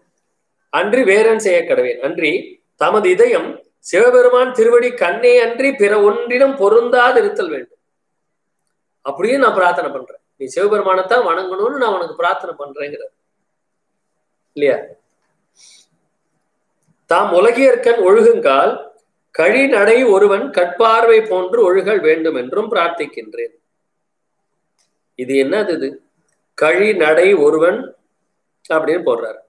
அன்றி வேறன் செய்ய கடவேன். அன்றி தமது இதயம் சிவபெருமான் திருவடி கண்ணே அன்றி பிற ஒன்றிடம் பொருந்தாது இருத்தல் வேண்டும். அப்படியே நான் பிரார்த்தனை பண்றேன். நீ சிவபெருமானத்தான் வணங்கணும்னு நான் உனக்கு பிரார்த்தனை பண்றேங்கிற. இல்லையா? தாம் உலகியற்கண் ஒழுகுங்கால் கழி நடை ஒருவன் கட்பார்வை போன்று ஒழுகல் வேண்டும் என்றும் பிரார்த்திக்கின்றேன். இது என்னது இது? கழி நடை ஒருவன் அப்படின்னு போடுறாரு.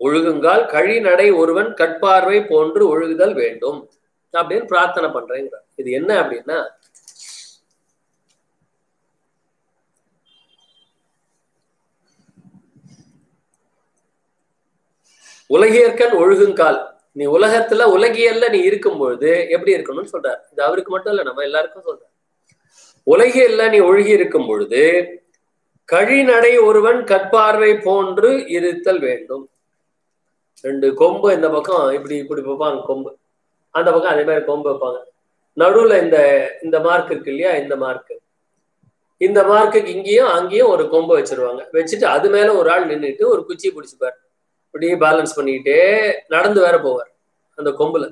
ஒழுகுங்கால் கழி நடை ஒருவன் கட்பார்வை போன்று ஒழுகுதல் வேண்டும் அப்படின்னு பிரார்த்தனை பண்றேங்கிறார். இது என்ன அப்படின்னா உலகியற்கண் ஒழுகுங்கால். நீ உலகத்துல உலகியல்ல நீ இருக்கும் பொழுது எப்படி இருக்கணும்னு சொல்றார். இது அவருக்கு மட்டும் இல்ல நம்ம எல்லாருக்கும் சொல்ற உலகியல்ல நீ ஒழுகி இருக்கும் பொழுது கழிநடை ஒருவன் கற்பார்வை போன்று இருத்தல் வேண்டும். ரெண்டு கொம்பு இந்த பக்கம் இப்படி இப்படி வைப்பாங்க கொம்பு. அந்த பக்கம் அதே மாதிரி கொம்பு வைப்பாங்க. நடுவுல இந்த இந்த மார்க் இருக்கு இல்லையா இந்த மார்க் இந்த மார்க்குக்கு இங்கேயும் அங்கேயும் ஒரு கொம்பு வச்சிருவாங்க. வச்சுட்டு அது மேல ஒரு ஆள் நின்றுட்டு ஒரு குச்சி பிடிச்சிப்பார் இப்படியே பேலன்ஸ் பண்ணிக்கிட்டே நடந்து வேற போவார் அந்த கொம்புல.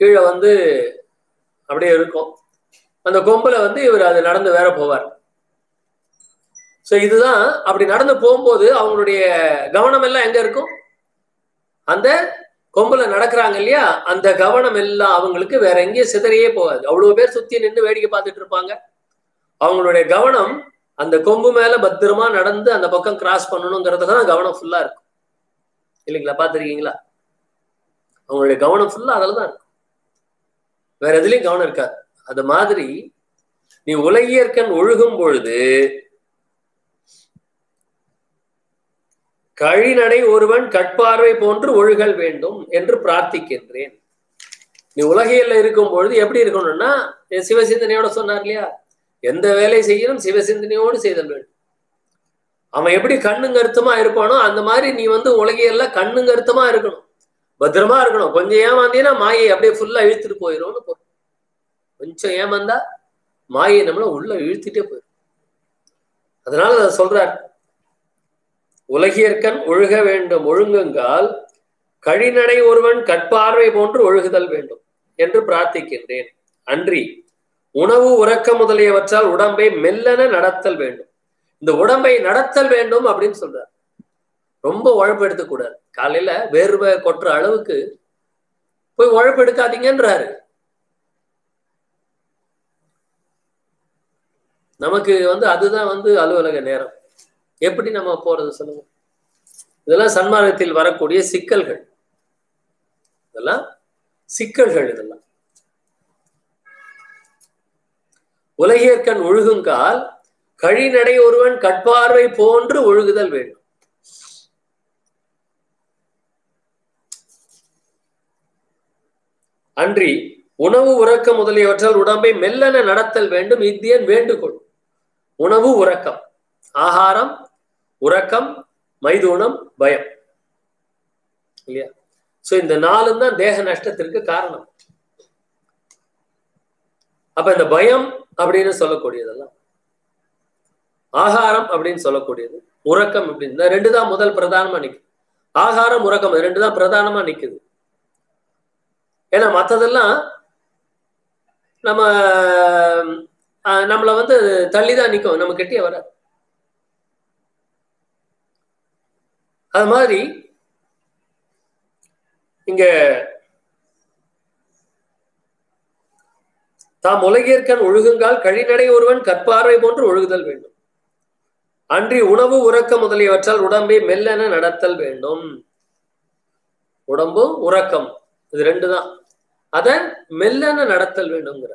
கீழே வந்து அப்படியே இருக்கும். அந்த கொம்புல வந்து இவர் அது நடந்து வேற போவார். ஸோ இதுதான் அப்படி நடந்து போகும்போது அவங்களுடைய கவனம் எல்லாம் எங்க இருக்கும்? அந்த கொம்புல நடக்கிறாங்க இல்லையா? அந்த கவனம் எல்லாம் அவங்களுக்கு வேற எங்கேயும் சிதறையே போகாது. அவ்வளவு பேர் சுத்தி நின்று வேடிக்கை பார்த்துட்டு இருப்பாங்க. அவங்களுடைய கவனம் அந்த கொம்பு மேல பத்திரமா நடந்து அந்த பக்கம் கிராஸ் பண்ணணுங்கிறது தான் கவனம் ஃபுல்லா இருக்கும். இல்லைங்களா? பாத்திருக்கீங்களா அவங்களுடைய கவனம் ஃபுல்லா அதில் தான் இருக்கும். வேற எதுலயும் கவனம் இருக்காது. அது மாதிரி நீ உலகியற்கண் ஒழுகும் பொழுது கழிநடை ஒருவன் கட்பார்வை போன்று ஒழுகல் வேண்டும் என்று பிரார்த்திக்கின்றேன். நீ உலகியல்ல இருக்கும் பொழுது எப்படி இருக்கணும்னா சிவசிந்தனையோட சொன்னார் இல்லையா? எந்த வேலை செய்யணும் சிவசிந்தனையோடு செய்தல் வேண்டும். அவன் எப்படி கண்ணு கருத்துமா இருப்பானோ அந்த மாதிரி நீ வந்து உலகியல்ல கண்ணு கருத்துமா இருக்கணும். பத்திரமா இருக்கணும். கொஞ்சம் ஏமாந்தீங்கன்னா மாயை அப்படியே ஃபுல்லா இழுத்துட்டு போயிடும்னு பொருள். கொஞ்சம் ஏமாந்தா மாயை நம்மள உள்ள இழுத்துட்டே போயிடும். அதனால அதை சொல்றாரு. உலகியற்கண் ஒழுக வேண்டும் ஒழுங்குங்கால் கழிநடை ஒருவன் கட்பார்வை போன்று ஒழுகுதல் வேண்டும் என்று பிரார்த்திக்கின்றேன். அன்றி உணவு உறக்க முதலியவற்றால் உடம்பை மெல்லன நடத்தல் வேண்டும். இந்த உடம்பை நடத்தல் வேண்டும் அப்படின்னு சொல்றார். ரொம்ப உழைப்பு எடுத்துக்கூடாது. காலையில வேர்வை கொட்டுற அளவுக்கு போய் உழைப்பு எடுக்காதீங்கன்றாரு. நமக்கு வந்து அதுதான் வந்து அலுவலக நேரம். எப்படி நம்ம போறது சொல்லுங்க. இதெல்லாம் சன்மார்க்கத்தில் வரக்கூடிய சிக்கல்கள். இதெல்லாம் சிக்கல்கள் இதெல்லாம். உலகியற்கண் ஒழுகுங்கால் கழிநடை ஒருவன் கட்பார்வை போன்று ஒழுகுதல் வேண்டும். அன்றி உணவு உறக்கம் முதலியவற்றால் உடம்பை மெல்லென நடத்தல் வேண்டும். இத்தியன் வேண்டுகோள். உணவு உறக்கம். ஆகாரம் உறக்கம் மைதூனம் பயம். இல்லையா? சோ இந்த நாலும் தான் தேக நஷ்டத்திற்கு காரணம். அப்ப இந்த பயம் அப்படின்னு சொல்லக்கூடியதெல்லாம் ஆகாரம் அப்படின்னு சொல்லக்கூடியது உறக்கம் அப்படின்னு. இந்த ரெண்டு தான் முதல் பிரதானமா நிக்குது. ஆகாரம் உறக்கம் ரெண்டு தான் பிரதானமா நிக்குது. ஏன்னா மற்றதெல்லாம் நம்ம நம்மளை வந்து தள்ளிதான் நிற்கும் நம்ம கெட்டிய வராது. அது மாதிரி இங்க தாம் உலகிற்கண் ஒழுகுங்கால் கழிநடை ஒருவன் கற்பார்வை போன்று ஒழுகுதல் வேண்டும். அன்றி உணவு உறக்க முதலியவற்றால் உடம்பை மெல்லென நடத்தல் வேண்டும். உடம்பும் உறக்கம் இது ரெண்டு தான் அதை மெல்லென நடத்தல் வேண்டும்ங்கிற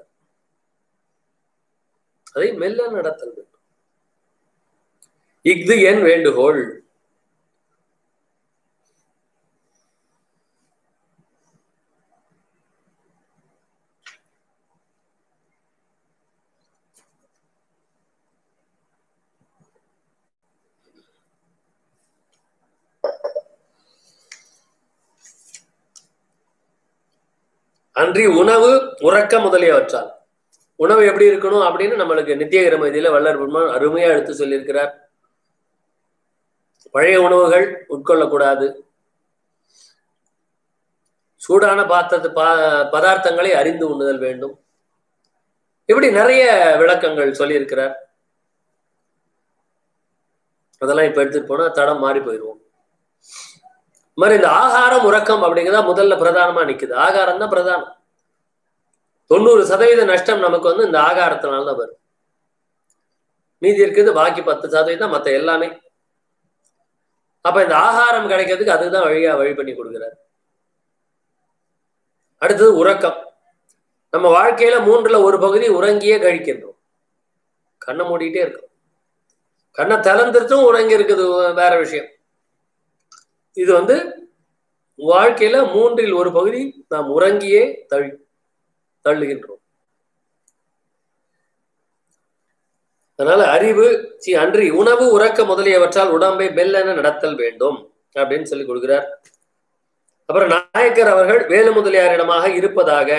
அதை மெல்ல நடத்தல் வேண்டும். இஃது என் வேண்டுகோள். அன்றி உணவு உறக்க முதலியவற்றால். உணவு எப்படி இருக்கணும் அப்படின்னு நம்மளுக்கு நித்திய கிரமதியில வல்லர் பெருமான் அருமையா எடுத்து சொல்லியிருக்கிறார். பழைய உணவுகள் உட்கொள்ளக்கூடாது. சூடான பாத்திரத்து பா பதார்த்தங்களை அறிந்து உண்ணுதல் வேண்டும். இப்படி நிறைய விளக்கங்கள் சொல்லியிருக்கிறார். அதெல்லாம் இப்ப எடுத்துட்டு போனா தடம் மாறி போயிடுவோம் மாதிரி இந்த ஆகாரம் உறக்கம் அப்படிங்கிறதா முதல்ல பிரதானமா நிக்குது. ஆகாரம் தான் பிரதானம். தொண்ணூறு சதவீத நஷ்டம் நமக்கு வந்து இந்த ஆகாரத்தினால தான் வரும். மீதி இருக்குது பாக்கி பத்து சதவீதம் மத்த எல்லாமே. அப்ப இந்த ஆகாரம் கிடைக்கிறதுக்கு அதுதான் வழியா வழி பண்ணி கொடுக்குறாரு. அடுத்தது உறக்கம். நம்ம வாழ்க்கையில மூன்றுல ஒரு பகுதி உறங்கியே கழிக்கின்றோம். கண்ணை மூடிக்கிட்டே இருக்கும். கண்ணை திறந்துருச்சும் உறங்கி இருக்குது வேற விஷயம். இது வந்து வாழ்க்கையில மூன்றில் ஒரு பகுதி நாம் உறங்கியே தழி தள்ளுகின்றோம். அதனால அறிவு சி அன்றி உணவு உறக்க முதலியவற்றால் உடம்பை மெல்லென நடத்தல் வேண்டும் அப்படின்னு சொல்லி கொடுக்கிறார். அப்புறம் நாயக்கர் அவர்கள் வேலு முதலியாரிடமாக இருப்பதாக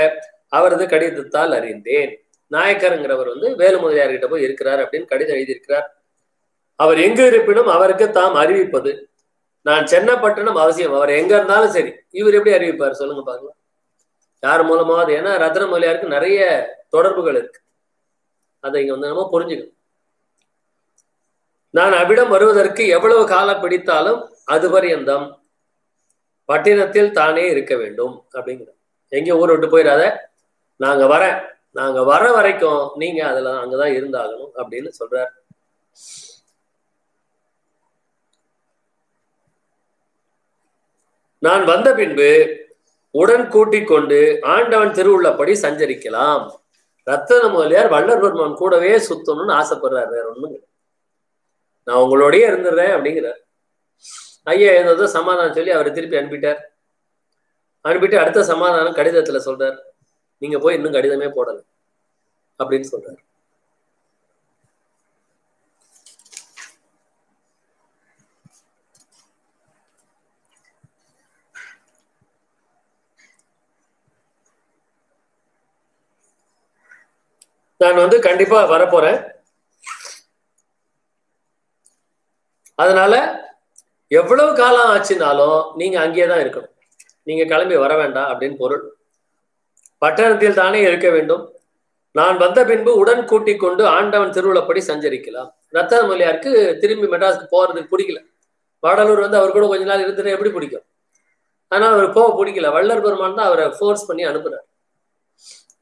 அவரது கடிதத்தால் அறிந்தேன். நாயக்கருங்கிறவர் வந்து வேலு முதலியார்கிட்ட போய் இருக்கிறார் அப்படின்னு கடிதம் எழுதியிருக்கிறார். அவர் எங்கு இருப்பினும் அவருக்கு தாம் அறிவிப்பது நான் சென்னப்பட்டணம் அவசியம். அவர் எங்க இருந்தாலும் சரி. இவர் எப்படி அறிவிப்பார்? சொல்லுங்க பாக்கலாம். யார் மூலமாவது? ஏன்னா ரத்ன மொழியாருக்கு நிறைய தொடர்புகள் இருக்கு. அதை இங்க வந்து நம்ம புரிஞ்சுக்கணும். நான் அவ்விடம் வருவதற்கு எவ்வளவு காலம் பிடித்தாலும் அது பரியந்தம். பட்டினத்தில் தானே இருக்க வேண்டும். அப்படிங்கிற. எங்க ஊர் விட்டு போயிடாத. நாங்க வரேன். நாங்க வர வரைக்கும் நீங்க அதுல அங்கதான் இருந்தாகணும் அப்படின்னு சொல்றாரு நான் வந்த பின்பு உடன் கூட்டிக் கொண்டு ஆண்டவன் திருவுள்ளப்படி சஞ்சரிக்கலாம். ரத்தன முதலியார் வள்ளர் பெருமான் கூடவே சுத்தணும்னு ஆசைப்படுறாரு வேற ஒண்ணுங்க நான் உங்களோடயே இருந்துடுறேன் அப்படிங்கிறார். ஐயா ஏதோ சமாதானம் சொல்லி அவரை திருப்பி அனுப்பிட்டார். அனுப்பிட்டு அடுத்த சமாதானம் கடிதத்துல சொல்றார். நீங்க போய் இன்னும் கடிதமே போடல. அப்படின்னு சொல்றாரு. நான் வந்து கண்டிப்பா வரப்போறேன். அதனால எவ்வளவு காலம் ஆச்சுனாலும் நீங்க அங்கேயே தான் இருக்கணும். நீங்க கிளம்பி வர வேண்டாம் அப்படின்னு பொருள். பட்டணத்தில் தானே இருக்க வேண்டும். நான் வந்த பின்பு உடன் கூட்டிக் கொண்டு ஆண்டவன் திருவிழப்படி சஞ்சரிக்கலாம். ரத்தன மொழியாருக்கு திரும்பி மெட்ராஸ்க்கு போறதுக்கு பிடிக்கல. வடலூர் வந்து அவர் கூட கொஞ்ச நாள் இருந்துட்டு எப்படி பிடிக்கும்? ஆனா அவர் போக பிடிக்கல. வள்ளர் பெருமான் தான் அவரை ஃபோர்ஸ் பண்ணி அனுப்புறாரு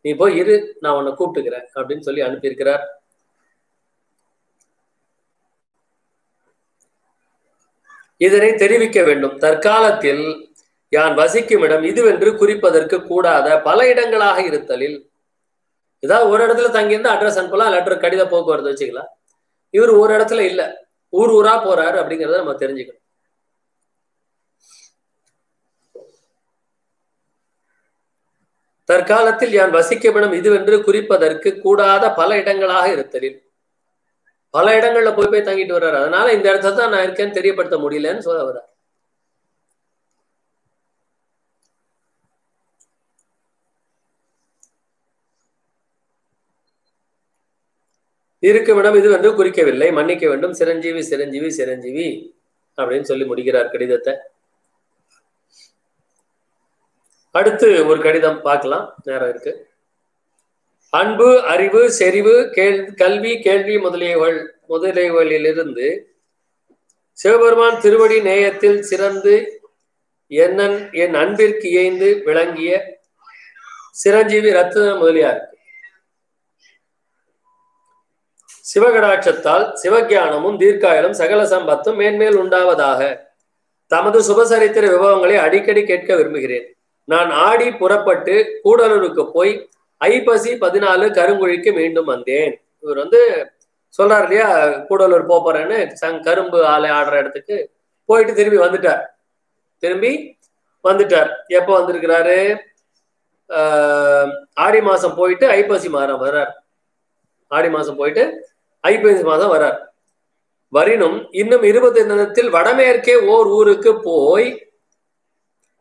நீ போய் இரு நான் உன்னை கூப்பிட்டுக்கிறேன் அப்படின்னு சொல்லி அனுப்பியிருக்கிறார். இதனை தெரிவிக்க வேண்டும். தற்காலத்தில் யான் வசிக்கும் இடம் இதுவென்று குறிப்பதற்கு கூடாத பல இடங்களாக இருத்தலில். ஏதாவது ஒரு இடத்துல தங்கியிருந்து அட்ரஸ் அனுப்பலாம் லெட்டர் கடித போக்குவரத்து வச்சுக்கலாம். இவர் ஒரு இடத்துல இல்ல. ஊர் ஊரா போறாரு அப்படிங்கிறத நம்ம தெரிஞ்சுக்கணும். தற்காலத்தில் யான் வசிக்கப்படும் இதுவென்று குறிப்பதற்கு கூடாத பல இடங்களாக இருத்தலில். பல இடங்கள்ல போய் போய் தங்கிட்டு வர்றாரு. அதனால இந்த இடத்துல தான் நான் இருக்கேன்னு தெரியப்படுத்த முடியலன்னு சொல்ல வர்றார். இருக்குமிடம் இது வந்து குறிக்கவில்லை. மன்னிக்க வேண்டும். சிரஞ்சீவி சிரஞ்சீவி சிரஞ்சீவி அப்படின்னு சொல்லி முடிக்கிறார் கடிதத்தை. அடுத்து ஒரு கடிதம் பார்க்கலாம். நேரம் இருக்கு. அன்பு அறிவு செறிவு கேள் கல்வி கேள்வி முதலியவள் முதலியவளிலிருந்து சிவபெருமான் திருவடி நேயத்தில் சிறந்து என்னன் என் அன்பிற்கு இயைந்து விளங்கிய சிரஞ்சீவி ரத்ன முதலியார். சிவகடாட்சத்தால் சிவஞானமும் தீர்க்காயலும் சகல சம்பத்தும் மேன்மேல் உண்டாவதாக தமது சுபசரித்திர விபவங்களை அடிக்கடி கேட்க விரும்புகிறேன். நான் ஆடி புறப்பட்டு கூடலூருக்கு போய் ஐப்பசி பதினாலு கருங்குழிக்கு மீண்டும் வந்தேன். இவர் வந்து சொல்றாரு இல்லையா கூடலூர் போறேன்னு சங் கரும்பு ஆலை ஆடுற இடத்துக்கு போயிட்டு திரும்பி வந்துட்டார். திரும்பி வந்துட்டார். எப்போ வந்திருக்கிறாரு? ஆடி மாசம் போயிட்டு ஐப்பசி மாதம் வர்றார். ஆடி மாசம் போயிட்டு ஐப்பசி மாதம் வர்றார். வரினும் இன்னும் இருபது தினத்தில் வடமேற்கே ஓர் ஊருக்கு போய்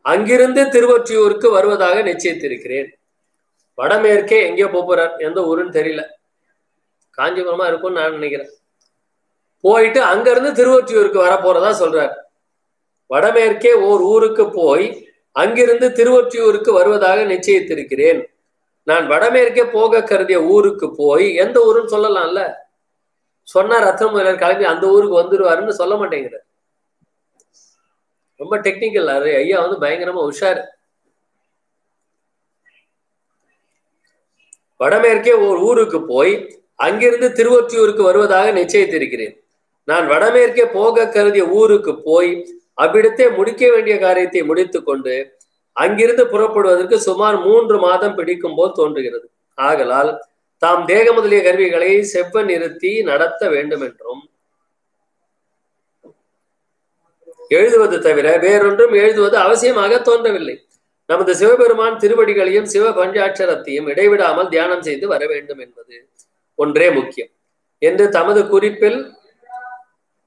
அங்கிருந்து திருவொற்றியூருக்கு வருவதாக நிச்சயித்திருக்கிறேன். வடமேற்கே எங்கேயோ போறார் எந்த ஊருன்னு தெரியல. காஞ்சிபுரமா இருக்கும்னு நான் நினைக்கிறேன். போயிட்டு அங்கிருந்து திருவொற்றியூருக்கு வர போறதா சொல்றார். வடமேற்கே ஓர் ஊருக்கு போய் அங்கிருந்து திருவொற்றியூருக்கு வருவதாக நிச்சயித்திருக்கிறேன். நான் வடமேற்கே போக கருதிய ஊருக்கு போய் எந்த ஊருன்னு சொல்லலாம்ல? சொன்னார் ரத்னமுதலர் கிளம்பி அந்த ஊருக்கு வந்துருவாருன்னு சொல்ல மாட்டேங்கிறார். ரொம்ப டெக்னிக்கல் அது ஐயா வந்து பயங்கரமா உஷார். வடமேற்கே ஒரு ஊருக்கு போய் அங்கிருந்து திருவொற்றியூருக்கு வருவதாக நிச்சயித்திருக்கிறேன். நான் வடமேற்கே போக கருதிய ஊருக்கு போய் அவ்விடத்தே முடிக்க வேண்டிய காரியத்தை முடித்துக் கொண்டு அங்கிருந்து புறப்படுவதற்கு சுமார் மூன்று மாதம் பிடிக்கும் போல் தோன்றுகிறது. ஆகலால் தாம் தேக முதலிய கருவிகளை செவ்வ நிறுத்தி நடத்த வேண்டும் என்றும் எழுதுவது தவிர வேறொன்றும் எழுதுவது அவசியமாக தோன்றவில்லை. நமது சிவபெருமான் திருவடிகளையும் சிவ பஞ்சாட்சரத்தையும் இடைவிடாமல் தியானம் செய்து வர வேண்டும் என்பது ஒன்றே முக்கியம் என்று தமது குறிப்பில்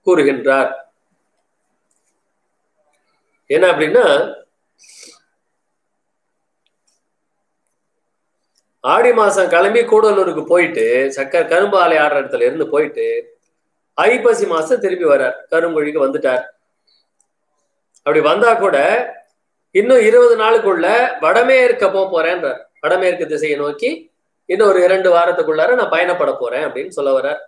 கூறுகின்றார். என்ன அப்படின்னா ஆடி மாசம் கிளம்பி கூடலூருக்கு போயிட்டு சக்கர் கரும்பு ஆலை ஆடுற இடத்துல இருந்து போயிட்டு ஐப்பசி மாசம் திருப்பி வர்றார். கரும்பொழிக்கு வந்துட்டார். அப்படி வந்தா கூட இன்னும் இருபது நாளுக்குள்ள வடமேற்க போக போறேன்றார். வடமேற்கு திசையை நோக்கி இன்னும் ஒரு இரண்டு வாரத்துக்குள்ளார நான் பயணப்பட போறேன் அப்படின்னு சொல்ல வர்றார்.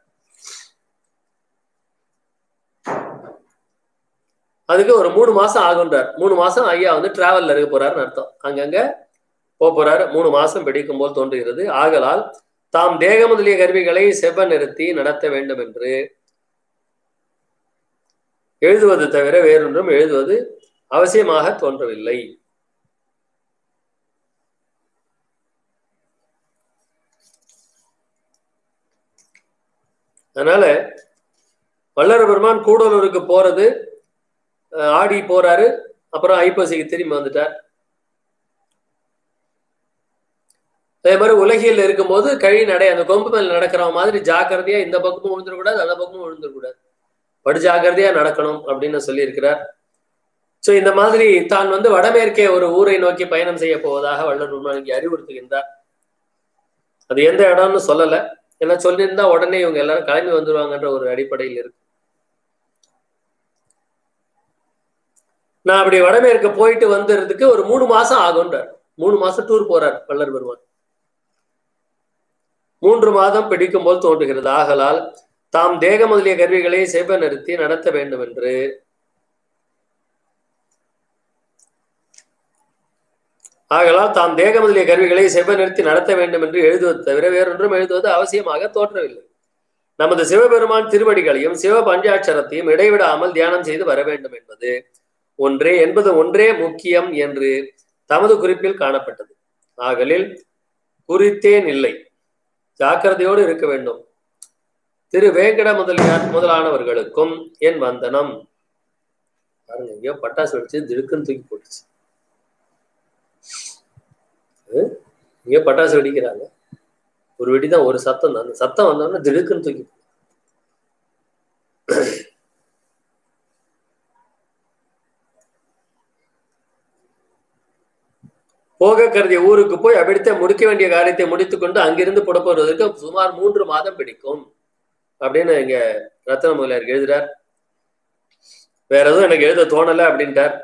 அதுக்கு ஒரு மூணு மாசம் ஆகுன்றார் மூணு மாசம் ஐயா வந்து டிராவல்ல இருக்க போறாருன்னு அர்த்தம். அங்கங்க போக போறாரு. மூணு மாசம் பிடிக்கும் போல் தோன்றுகிறது. ஆகலால் தாம் தேக முதலிய கருவிகளை செவ்வ நிறுத்தி நடத்த வேண்டும் என்று எழுதுவது தவிர வேறொன்றும் எழுதுவது அவசியமாக தோன்றவில்லை. அதனால வல்லர பெருமான் கூடலூருக்கு போறது ஆடி போறாரு அப்புறம் ஐப்பசிக்கு திரும்பி வந்துட்டார். அதே மாதிரி உலகில் இருக்கும்போது கழி நடை அந்த கொம்பு மேல நடக்கிற மாதிரி ஜாக்கிரதையா இந்த பக்கமும் விழுந்துடக்கூடாது அந்த பக்கமும் விழுந்துடக்கூடாது. படுஜாக்கிரதையா நடக்கணும் அப்படின்னு சொல்லியிருக்கிறார். சோ இந்த மாதிரி தான் வந்து வடமேற்கே ஒரு ஊரை நோக்கி பயணம் செய்ய போவதாக வள்ளல் பெருமான் அறிவுறுத்துகின்றார். அது எந்த இடம்னு சொல்லல. ஏன்னா சொல்லியிருந்தா உடனே இவங்க எல்லாரும் கிளம்பி வந்துருவாங்கன்ற ஒரு அடிப்படையில் இருக்கு. நான் அப்படி வடமேற்கு போயிட்டு வந்துறதுக்கு ஒரு மூணு மாசம் ஆகுன்றார் மூணு மாசம் டூர் போறார் வள்ளர் பெருமான் மூன்று மாதம் பிடிக்கும் போல் தோன்றுகிறது. ஆகலால் தாம் தேக முதலிய கருவிகளை செவ்வ நிறுத்தி நடத்த வேண்டும் என்று ஆகலால் தாம் தேக முதலிய கருவிகளை செவ்வ நிறுத்தி நடத்த வேண்டும் என்று எழுதுவது தவிர வேறொன்றும் எழுதுவது அவசியமாக தோற்றவில்லை நமது சிவபெருமான் திருவடிகளையும் சிவ பஞ்சாட்சரத்தையும் இடைவிடாமல் தியானம் செய்து வர வேண்டும் என்பது ஒன்றே என்பது ஒன்றே முக்கியம் என்று தமது குறிப்பில் காணப்பட்டது. ஆகலில் குறித்தேன் இல்லை. ஜாக்கிரதையோடு இருக்க வேண்டும். திரு வேங்கட முதலியார் முதலானவர்களுக்கும் என் வந்தனம். பாருங்க எங்கேயோ பட்டாசு வெடிச்சு திடுக்குன்னு தூக்கி போட்டுச்சு. இங்கே பட்டாசு வெடிக்கிறாங்க. ஒரு வெடிதான் ஒரு சத்தம் தான். அந்த சத்தம் வந்தோடனே திடுக்குன்னு தூக்கி போக கருதிய ஊருக்கு போய் அவிடுத்த முடிக்க வேண்டிய காரியத்தை முடித்துக்கொண்டு அங்கிருந்து புறப்படுவதற்கு சுமார் மூன்று மாதம் பிடிக்கும். அப்படின்னு இங்க ரத்தன முதலியார் எழுதுறார். வேற எதுவும் எனக்கு எழுத தோணல அப்படின்ட்டார்.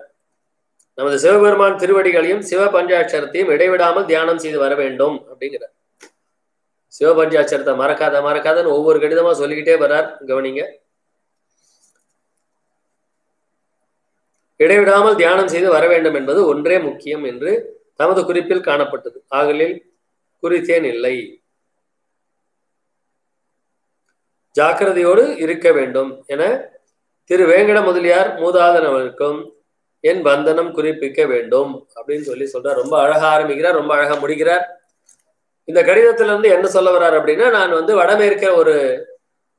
நமது சிவபெருமான் திருவடிகளையும் சிவ பஞ்சாட்சரத்தையும் இடைவிடாமல் தியானம் செய்து வர வேண்டும் அப்படிங்கிறார். சிவ பஞ்சாட்சரத்தை மறக்காத மறக்காதன்னு ஒவ்வொரு கடிதமா சொல்லிக்கிட்டே வர்றார் கவனிங்க. இடைவிடாமல் தியானம் செய்து வர வேண்டும் என்பது ஒன்றே முக்கியம் என்று தமது குறிப்பில் காணப்பட்டது. ஆகலில் குறித்தேன் இல்லை. ஜாக்கிரதையோடு இருக்க வேண்டும் என திரு வேங்கட முதலியார் மூதாதனவருக்கும் என் வந்தனம் குறிப்பிக்க வேண்டும் அப்படின்னு சொல்லி சொல்றார். ரொம்ப அழகா ஆரம்பிக்கிறார் ரொம்ப அழகா முடிக்கிறார். இந்த கடிதத்துல இருந்து என்ன சொல்ல வர்றார் அப்படின்னா நான் வந்து வடமேற்க ஒரு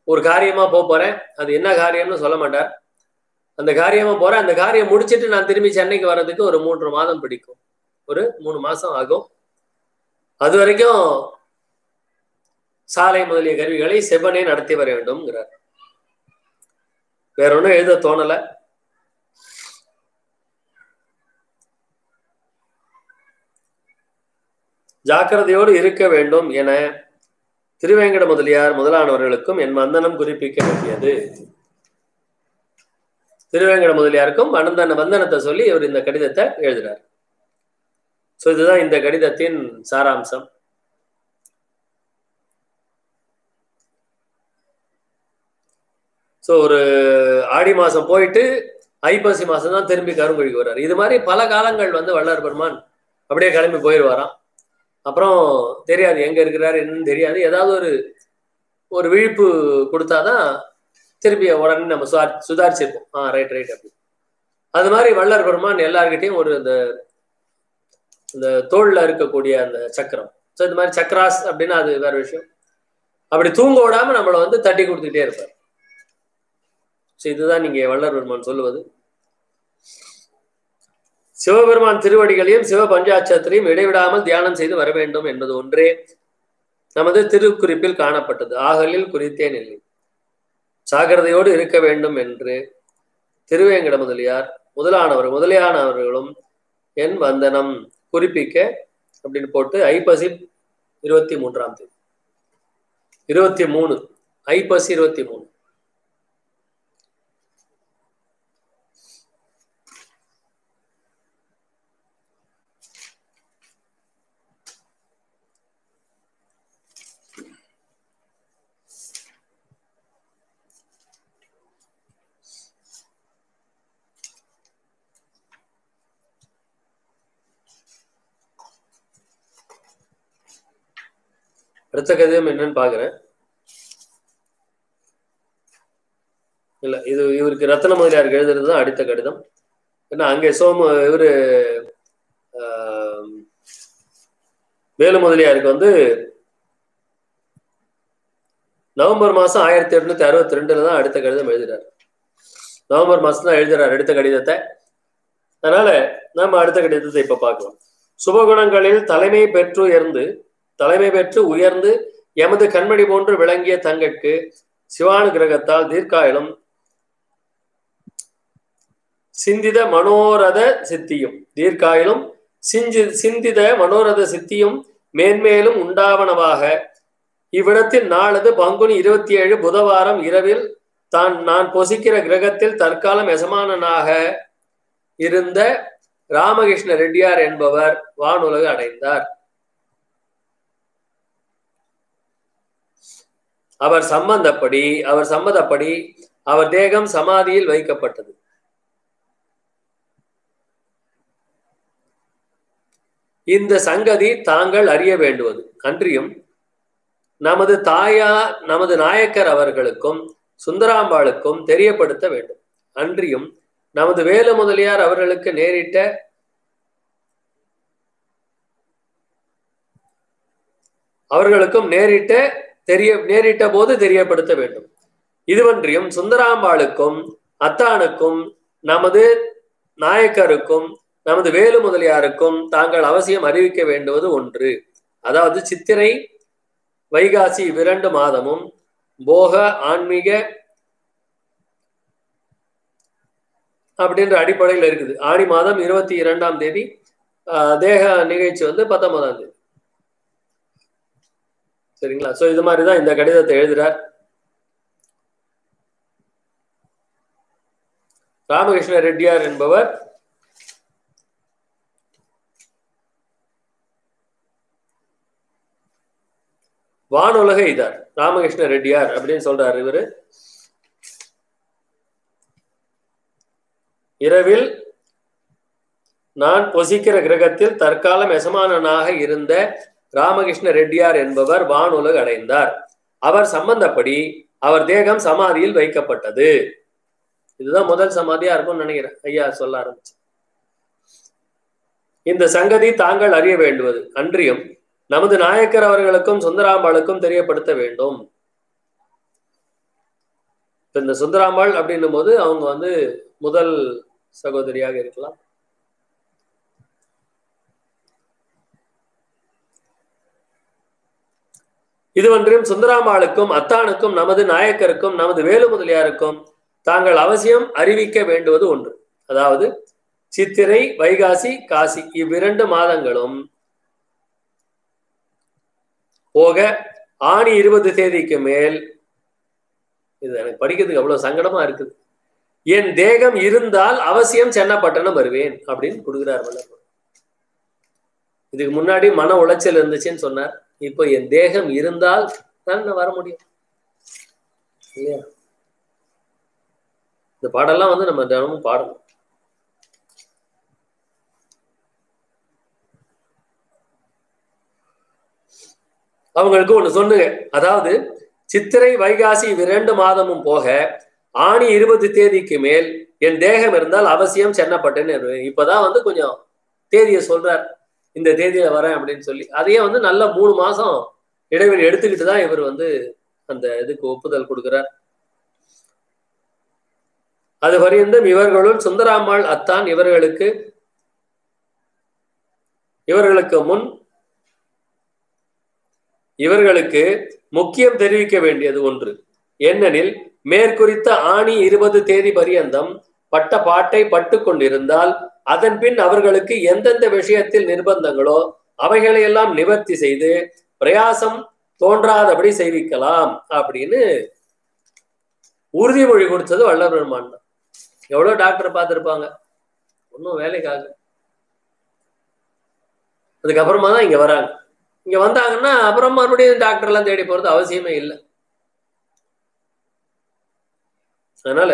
ஒரு காரியமா போக போறேன். அது என்ன காரியம்னு சொல்ல மாட்டார். அந்த காரியமா போறேன். அந்த காரியம் முடிச்சிட்டு நான் திரும்பி சென்னைக்கு வர்றதுக்கு ஒரு மூன்று மாதம் பிடிக்கும். ஒரு மூணு மாசம் ஆகும். அது வரைக்கும் சாலை முதலிய கருவிகளை செவனே நடத்தி வர வேண்டும்ங்கிறார். வேற ஒன்றும் எழுத தோணல. ஜாக்கிரதையோடு இருக்க வேண்டும் என திருவேங்கட முதலியார் முதலானவர்களுக்கும் என் வந்தனம் குறிப்பிக்க வேண்டியது திருவேங்கட முதலியாருக்கும் வந்தன வந்தனத்தை சொல்லி இவர் இந்த கடிதத்தை எழுதினார். ஸோ இதுதான் இந்த கடிதத்தின் சாராம்சம். ஸோ ஒரு ஆடி மாதம் போயிட்டு ஐப்பசி மாதம் தான் திரும்பி கருங்குழிக்கு வர்றாரு. இது மாதிரி பல காலங்கள் வந்து வள்ளார் பெருமான் அப்படியே கிளம்பி போயிடுவாராம். அப்புறம் தெரியாது எங்கே இருக்கிறாரு என்னன்னு தெரியாது. ஏதாவது ஒரு ஒரு விழிப்பு கொடுத்தாதான் திருப்பி உடனே நம்ம சுதார் சுதாரிச்சிருப்போம். ஆ ரைட் ரைட் அப்படி. அது மாதிரி வள்ளர் பெருமான் எல்லார்கிட்டையும் ஒரு இந்த இந்த தோளில் இருக்கக்கூடிய அந்த சக்கரம். ஸோ இந்த மாதிரி சக்கராஸ் அப்படின்னா அது வேற விஷயம். அப்படி தூங்க விடாம நம்மளை வந்து தட்டி கொடுத்துட்டே இருப்பார். ஸோ இதுதான் நீங்க வள்ளர் பெருமான் சொல்லுவது. சிவபெருமான் திருவடிகளையும் சிவ பஞ்சாட்சத்திலையும் இடைவிடாமல் தியானம் செய்து வர வேண்டும் என்பது ஒன்றே. நமது திருக்குறிப்பில் காணப்பட்டது. ஆகலில் குறித்தேன் இல்லை. சாகிரதையோடு இருக்க வேண்டும் என்று திருவேங்கட முதலியார் முதலானவர் முதலியானவர்களும் என் வந்தனம் குறிப்பிக்க அப்படின்னு போட்டு ஐப்பசி இருபத்தி மூன்றாம் தேதி. இருபத்தி மூணு ஐப்பசி இருபத்தி மூணு. அடுத்த கடிதம் என்னன்னு பாக்குறேன். இல்ல இது இவருக்கு ரத்தன முதலியாருக்கு எழுதுறது தான் அடுத்த கடிதம். ஏன்னா அங்கே சோம இவரு வேலு முதலியாருக்கு வந்து நவம்பர் மாசம் ஆயிரத்தி எட்நூத்தி அறுபத்தி ரெண்டுல தான் அடுத்த கடிதம் எழுதுறாரு. நவம்பர் மாசம் தான் எழுதுறாரு அடுத்த கடிதத்தை. அதனால நாம அடுத்த கடிதத்தை இப்ப பார்க்கலாம். சுபகுணங்களில் தலைமை பெற்று உயர்ந்து தலைமை பெற்று உயர்ந்து எமது கண்மணி போன்று விளங்கிய தங்கட்கு சிவானுகிரகத்தால் தீர்க்காயிலும் சிந்தித மனோரத சித்தியும் தீர்க்காயிலும் சிஞ்சி சிந்தித மனோரத சித்தியும் மேன்மேலும் உண்டாவனவாக. இவ்விடத்தில் நாளது பங்குனி இருபத்தி ஏழு புதவாரம் இரவில் தான் நான் பொசிக்கிற கிரகத்தில் தற்காலம் எசமானனாக இருந்த ராமகிருஷ்ண ரெட்டியார் என்பவர் வானுலகு அடைந்தார். அவர் சம்பந்தப்படி அவர் சம்மதப்படி அவர் தேகம் சமாதியில் வைக்கப்பட்டது. இந்த சங்கதி தாங்கள் அறிய வேண்டுவது. அன்றியும் நமது தாயா நமது நாயக்கர் அவர்களுக்கும் சுந்தராம்பாளுக்கும் தெரியப்படுத்த வேண்டும். அன்றியும் நமது வேலு முதலியார் அவர்களுக்கு நேரிட்ட அவர்களுக்கும் நேரிட்ட தெரிய நேரிட்ட போது தெரியப்படுத்த வேண்டும். இதுவன்றியும் சுந்தராம்பாளுக்கும் அத்தானுக்கும் நமது நாயக்கருக்கும் நமது வேலு முதலியாருக்கும் தாங்கள் அவசியம் அறிவிக்க வேண்டுவது ஒன்று. அதாவது சித்திரை வைகாசி இவ்விரண்டு மாதமும் போக ஆன்மீக அப்படின்ற அடிப்படையில் இருக்குது. ஆடி மாதம் இருபத்தி இரண்டாம் தேதி தேக நிகழ்ச்சி வந்து பத்தொன்பதாம் தேதி. சரிங்களா? சோ இது மாதிரிதான் இந்த கடிதத்தை எழுதுறார் ராமகிருஷ்ண ரெட்டியார் என்பவர். வானுலக இதார் ராமகிருஷ்ண ரெட்டியார் அப்படின்னு சொல்றாரு இவரு. இரவில் நான் பொசிக்கிற கிரகத்தில் தற்காலம் எசமானனாக இருந்த ராமகிருஷ்ண ரெட்டியார் என்பவர் வானுலக அடைந்தார். அவர் சம்பந்தப்படி அவர் தேகம் சமாதியில் வைக்கப்பட்டது. இதுதான் முதல் சமாதியா இருக்கும்னு நினைக்கிறேன். ஐயா சொல்ல ஆரம்பிச்சு. இந்த சங்கதி தாங்கள் அறிய வேண்டுவது அன்றியும் நமது நாயக்கர் அவர்களுக்கும் சுந்தராம்பாளுக்கும் தெரியப்படுத்த வேண்டும். இப்ப இந்த சுந்தராம்பாள் அப்படின்னும் போது அவங்க வந்து முதல் சகோதரியாக இருக்கலாம். இதுவன்றும் சுந்தராமாளுக்கும் அத்தானுக்கும் நமது நாயக்கருக்கும் நமது வேலு முதலியாருக்கும் தாங்கள் அவசியம் அறிவிக்க வேண்டுவது ஒன்று. அதாவது சித்திரை வைகாசி காசி இவ்விரண்டு மாதங்களும் போக ஆணி இருபது தேதிக்கு மேல் இது எனக்கு படிக்கிறதுக்கு அவ்வளவு சங்கடமா இருக்குது. என் தேகம் இருந்தால் அவசியம் சென்னப்பட்டணம் வருவேன் அப்படின்னு கொடுக்குறார் வல்லவர் இதுக்கு முன்னாடி மன உளைச்சல் இருந்துச்சுன்னு சொன்னார். இப்போ என் தேகம் இருந்தால் தான் நான் வர முடியும். இல்லையா? இந்த பாடெல்லாம் வந்து நம்ம தினமும் பாடணும். அவங்களுக்கு ஒண்ணு சொன்னுங்க அதாவது சித்திரை வைகாசி இரண்டு மாதமும் போக ஆணி இருபது தேதிக்கு மேல் என் தேகம் இருந்தால் அவசியம் சென்னப்பட்டேன்னு. வருவேன். இப்பதான் வந்து கொஞ்சம் தேதியை சொல்றார். இந்த தேதியில வரேன் அப்படின்னு சொல்லி அதையே வந்து நல்ல மூணு மாசம் இடைவெளி எடுத்துக்கிட்டு தான் இவர் வந்து அந்த இதுக்கு ஒப்புதல் கொடுக்கிறார். அது பரியந்தம் இவர்களுள் சுந்தராம்பாள் அத்தான் இவர்களுக்கு இவர்களுக்கு முன் இவர்களுக்கு முக்கியம் தெரிவிக்க வேண்டியது ஒன்று. ஏனெனில் மேற்குறித்த ஆணி இருபது தேதி பரியந்தம் பட்ட பாட்டை பட்டு கொண்டிருந்தால் அதன் பின் அவர்களுக்கு எந்தெந்த விஷயத்தில் நிர்பந்தங்களோ அவைகளை எல்லாம் நிவர்த்தி செய்து பிரயாசம் தோன்றாதபடி செய்விக்கலாம் அப்படின்னு உறுதிமொழி கொடுத்தது வல்லபெருமான் தான். எவ்வளவு டாக்டர் பார்த்துருப்பாங்க? ஒன்றும் வேலைக்காக அதுக்கப்புறமா தான் இங்க வராங்க. இங்க வந்தாங்கன்னா அப்புறம் மறுபடியும் டாக்டர் எல்லாம் தேடி போறது அவசியமே இல்லை. அதனால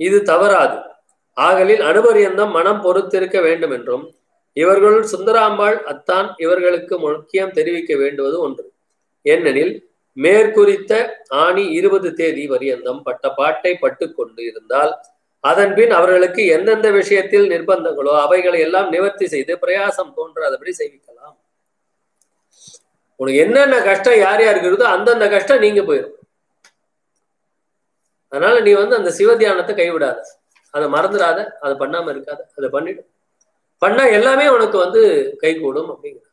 இது தவறாது. ஆகலில் அனுபரியந்தம் மனம் பொறுத்திருக்க வேண்டும் என்றும் இவர்களுள் சுந்தராம்பாள் அத்தான் இவர்களுக்கு முக்கியம் தெரிவிக்க வேண்டுவது ஒன்று. ஏனெனில் மேற்குறித்த ஆணி இருபது தேதி வரியந்தம் பட்ட பாட்டை பட்டு கொண்டு இருந்தால் அதன் பின் அவர்களுக்கு எந்தெந்த விஷயத்தில் நிர்பந்தங்களோ அவைகளை எல்லாம் நிவர்த்தி செய்து பிரயாசம் தோன்றாதபடி செய்விக்கலாம். உனக்கு என்னென்ன கஷ்டம் யார் யாருக்கு இருக்குதோ அந்தந்த கஷ்டம் நீங்க போயிடும் அதனால நீ வந்து அந்த சிவ தியானத்தை கைவிடாத. அதை மறந்துடாத. அதை பண்ணாம இருக்காத. அதை பண்ணிடு. பண்ணா எல்லாமே உனக்கு வந்து கை கூடும் அப்படிங்கிற.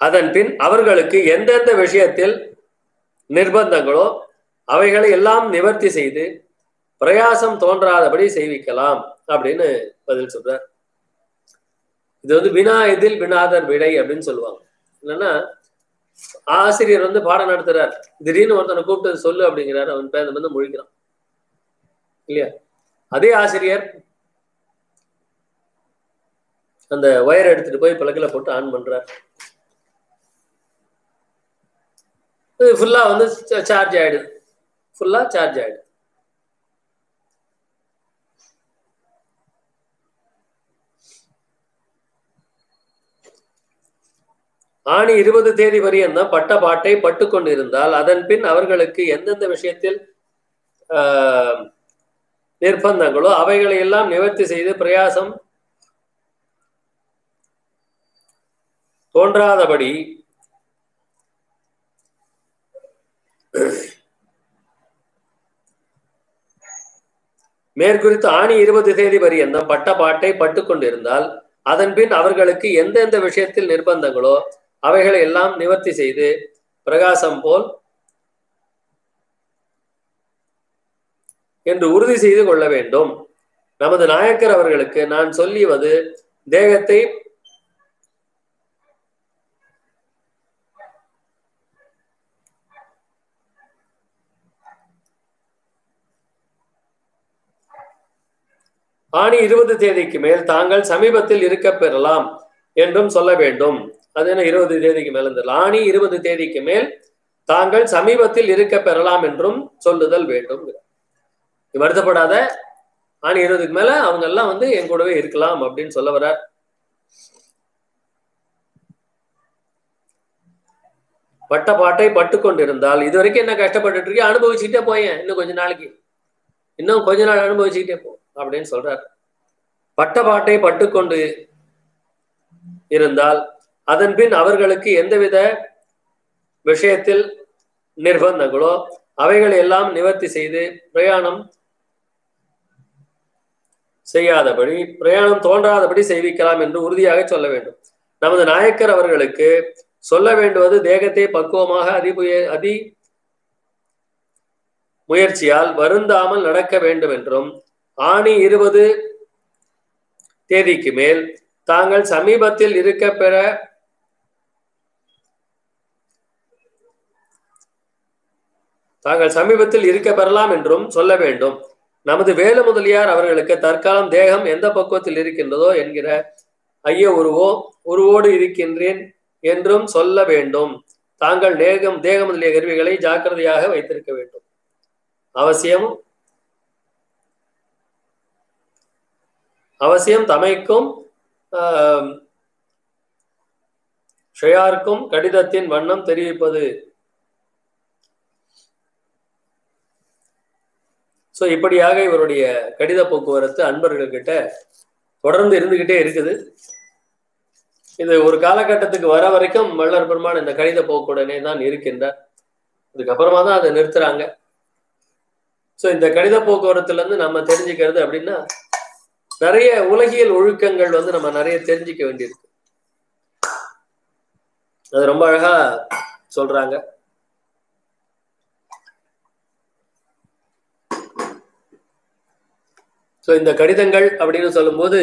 அதன் பின் அவர்களுக்கு எந்தெந்த விஷயத்தில் நிர்பந்தங்களோ அவைகளை எல்லாம் நிவர்த்தி செய்து பிரயாசம் தோன்றாதபடி செய்விக்கலாம் அப்படின்னு பதில் சொல்றார். இது வந்து வினா எதில் வினாதர் விடை அப்படின்னு சொல்லுவாங்க. என்னன்னா ஆசிரியர் வந்து பாடம் நடத்துறார். திடீர்னு ஒருத்தனை கூப்பிட்டு சொல்லு அப்படிங்கிறாரு அவன் பேர் வந்து முழிக்கிறான். இல்லையா? அதே ஆசிரியர் அந்த ஒயர் எடுத்துட்டு போய் பிளக்கில் போட்டு ஆன் பண்றார். இது ஃபுல்லா வந்து சார்ஜ் ஆயிடுது. ஃபுல்லா சார்ஜ் ஆயிடுது. ஆணி இருபது தேதி வரையும் பட்ட பாட்டை பட்டு கொண்டிருந்தால் அதன் பின் அவர்களுக்கு எந்தெந்த விஷயத்தில் நிர்பந்தங்களோ அவைகளை எல்லாம் நிவர்த்தி செய்து பிரயாசம் தோன்றாதபடி மேற்குறித்து ஆணி இருபது தேதி வரையும் பட்ட பாட்டை பட்டு கொண்டிருந்தால் அதன் பின் அவர்களுக்கு எந்தெந்த விஷயத்தில் நிர்பந்தங்களோ அவைகளை எல்லாம் நிவர்த்தி செய்து பிரகாசம் போல் என்று உறுதி செய்து கொள்ள வேண்டும். நமது நாயக்கர் அவர்களுக்கு நான் சொல்லிவது தேகத்தை ஆணி இருபது தேதிக்கு மேல் தாங்கள் சமீபத்தில் இருக்க பெறலாம் என்றும் சொல்ல வேண்டும். அது என்ன இருபது தேதிக்கு மேல்? இந்த ஆணி இருபது தேதிக்கு மேல் தாங்கள் சமீபத்தில் இருக்க பெறலாம் என்றும் சொல்லுதல் வேண்டும் வருத்தப்படாத ஆணி இருபதுக்கு மேல அவங்க எல்லாம் வந்து என் கூடவே இருக்கலாம் அப்படின்னு சொல்ல வர்றார். பட்ட பாட்டை பட்டு கொண்டிருந்தால். இது வரைக்கும் என்ன கஷ்டப்பட்டுட்டு இருக்கே அனுபவிச்சுக்கிட்டே போயேன் இன்னும் கொஞ்ச நாளைக்கு. இன்னும் கொஞ்ச நாள் அனுபவிச்சுக்கிட்டே போ அப்படின்னு சொல்றார். பட்ட பாட்டை பட்டுக்கொண்டு இருந்தால் அதன்பின் அவர்களுக்கு எந்தவித விஷயத்தில் நிர்பந்தங்களோ அவைகளை எல்லாம் நிவர்த்தி செய்து பிரயாணம் செய்யாதபடி பிரயாணம் தோன்றாதபடி செய்விக்கலாம் என்று உறுதியாக சொல்ல வேண்டும். நமது நாயக்கர் அவர்களுக்கு சொல்ல வேண்டுவது தேகத்தை பக்குவமாக அதிபுய அதி முயற்சியால் வருந்தாமல் நடக்க வேண்டும் என்றும் ஆணி இருபது தேதிக்கு மேல் தாங்கள் சமீபத்தில் இருக்க பெற தாங்கள் சமீபத்தில் இருக்க பெறலாம் என்றும் சொல்ல வேண்டும். நமது வேலு முதலியார் அவர்களுக்கு தற்காலம் தேகம் எந்த பக்குவத்தில் இருக்கின்றதோ என்கிற ஐய உருவோ உருவோடு இருக்கின்றேன் என்றும் சொல்ல வேண்டும். தாங்கள் தேகம் தேக முதலிய கருவிகளை ஜாக்கிரதையாக வைத்திருக்க வேண்டும். அவசியம் அவசியம் தமைக்கும் ஷயாருக்கும் கடிதத்தின் வண்ணம் தெரிவிப்பது ஸோ இப்படியாக இவருடைய கடித போக்குவரத்து அன்பர்கள்கிட்ட தொடர்ந்து இருந்துகிட்டே இருக்குது. இது ஒரு காலகட்டத்துக்கு வர வரைக்கும் வள்ளர் பெருமான் இந்த கடித போக்குடனே தான் இருக்கின்றார். அதுக்கப்புறமா தான் அதை நிறுத்துறாங்க. ஸோ இந்த கடித போக்குவரத்துல இருந்து நம்ம தெரிஞ்சுக்கிறது அப்படின்னா நிறைய உலகியல் ஒழுக்கங்கள் வந்து நம்ம நிறைய தெரிஞ்சுக்க வேண்டியிருக்கு. அது ரொம்ப அழகா சொல்றாங்க. ஸோ இந்த கடிதங்கள் அப்படின்னு சொல்லும்போது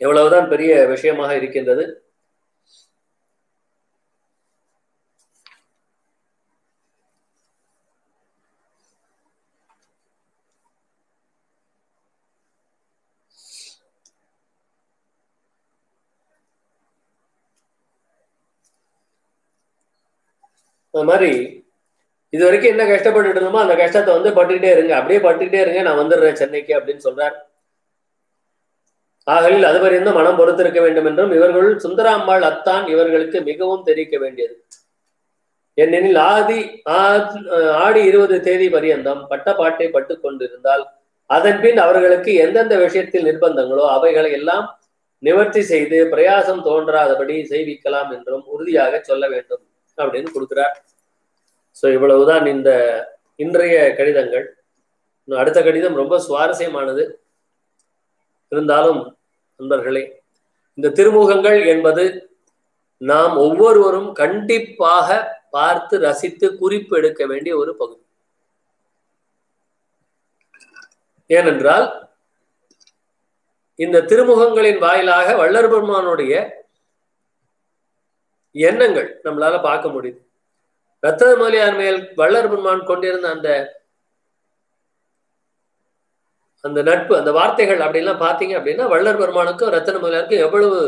எவ்வளவுதான் பெரிய விஷயமாக இருக்கின்றது? அது மாதிரி இது வரைக்கும் என்ன கஷ்டப்பட்டுட்டு இருந்தோமோ அந்த கஷ்டத்தை வந்து பட்டுக்கிட்டே இருங்க. அப்படியே பட்டுக்கிட்டே இருங்க நான் வந்துடுறேன் சென்னைக்கு அப்படின்னு சொல்றார். ஆகலில் அது வரையும் மனம் பொறுத்திருக்க வேண்டும் என்றும் இவர்கள் சுந்தராம்பாள் அத்தான் இவர்களுக்கு மிகவும் தெரிவிக்க வேண்டியது. ஏனெனில் ஆதி ஆடி இருபது தேதி பரியந்தம் பட்ட பாட்டை பட்டு கொண்டிருந்தால் அதன் பின் அவர்களுக்கு எந்தெந்த விஷயத்தில் நிர்பந்தங்களோ அவைகளை எல்லாம் நிவர்த்தி செய்து பிரயாசம் தோன்றாதபடி செய்விக்கலாம் என்றும் உறுதியாக சொல்ல வேண்டும் அப்படின்னு கொடுக்கிறார். ஸோ இவ்வளவுதான் இந்த இன்றைய கடிதங்கள். அடுத்த கடிதம் ரொம்ப சுவாரஸ்யமானது. இருந்தாலும் நண்பர்களே இந்த திருமுகங்கள் என்பது நாம் ஒவ்வொருவரும் கண்டிப்பாக பார்த்து ரசித்து குறிப்பு எடுக்க வேண்டிய ஒரு பகுதி. ஏனென்றால் இந்த திருமுகங்களின் வாயிலாக வல்லர் பெருமானுடைய எண்ணங்கள் நம்மளால பார்க்க முடியுது. ரத்தன மொழியார் மேல் வள்ளர் பெருமான் கொண்டிருந்த அந்த அந்த நட்பு அந்த வார்த்தைகள் அப்படிலாம் பார்த்தீங்க அப்படின்னா வள்ளர் பெருமானுக்கும் ரத்தன முதலியாருக்கும் எவ்வளவு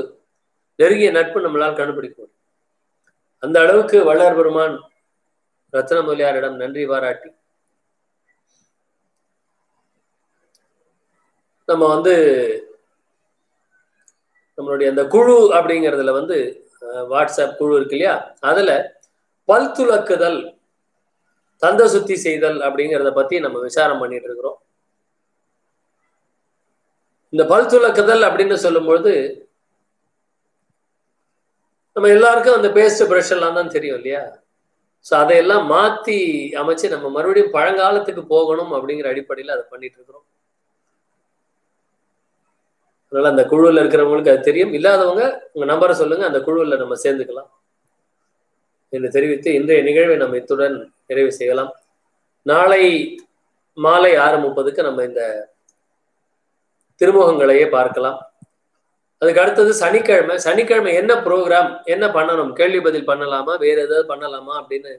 நெருங்கிய நட்பு நம்மளால் கண்டுபிடிக்க முடியும். அந்த அளவுக்கு வள்ளர் பெருமான் ரத்தன முதலியாரிடம் நன்றி பாராட்டி நம்ம வந்து நம்மளுடைய அந்த குழு அப்படிங்கிறதுல வந்து வாட்ஸ்அப் குழு இருக்கு இல்லையா? அதுல பல் துலக்குதல் தந்த சுத்தி செய்தல் அப்படிங்கிறத பத்தி நம்ம விசாரம் பண்ணிட்டு இருக்கிறோம். இந்த பல் துலக்குதல் அப்படின்னு சொல்லும்பொழுது நம்ம எல்லாருக்கும் அந்த பேஸ்ட் ப்ரஷ் எல்லாம் தான் தெரியும் இல்லையா? ஸோ அதையெல்லாம் மாத்தி அமைச்சு நம்ம மறுபடியும் பழங்காலத்துக்கு போகணும் அப்படிங்கிற அடிப்படையில் அதை பண்ணிட்டு இருக்கிறோம். அதனால அந்த குழுவில் இருக்கிறவங்களுக்கு அது தெரியும். இல்லாதவங்க உங்க நம்பரை சொல்லுங்க அந்த குழுவில் நம்ம சேர்ந்துக்கலாம். என்று தெரிவித்து இன்றைய நிகழ்வை நம்ம இத்துடன் நிறைவு செய்யலாம். நாளை மாலை ஆறு முப்பதுக்கு நம்ம இந்த திருமுகங்களையே பார்க்கலாம். அதுக்கு அடுத்தது சனிக்கிழமை. சனிக்கிழமை என்ன ப்ரோக்ராம் என்ன பண்ணணும்? கேள்வி பதில் பண்ணலாமா? வேற ஏதாவது பண்ணலாமா? அப்படின்னு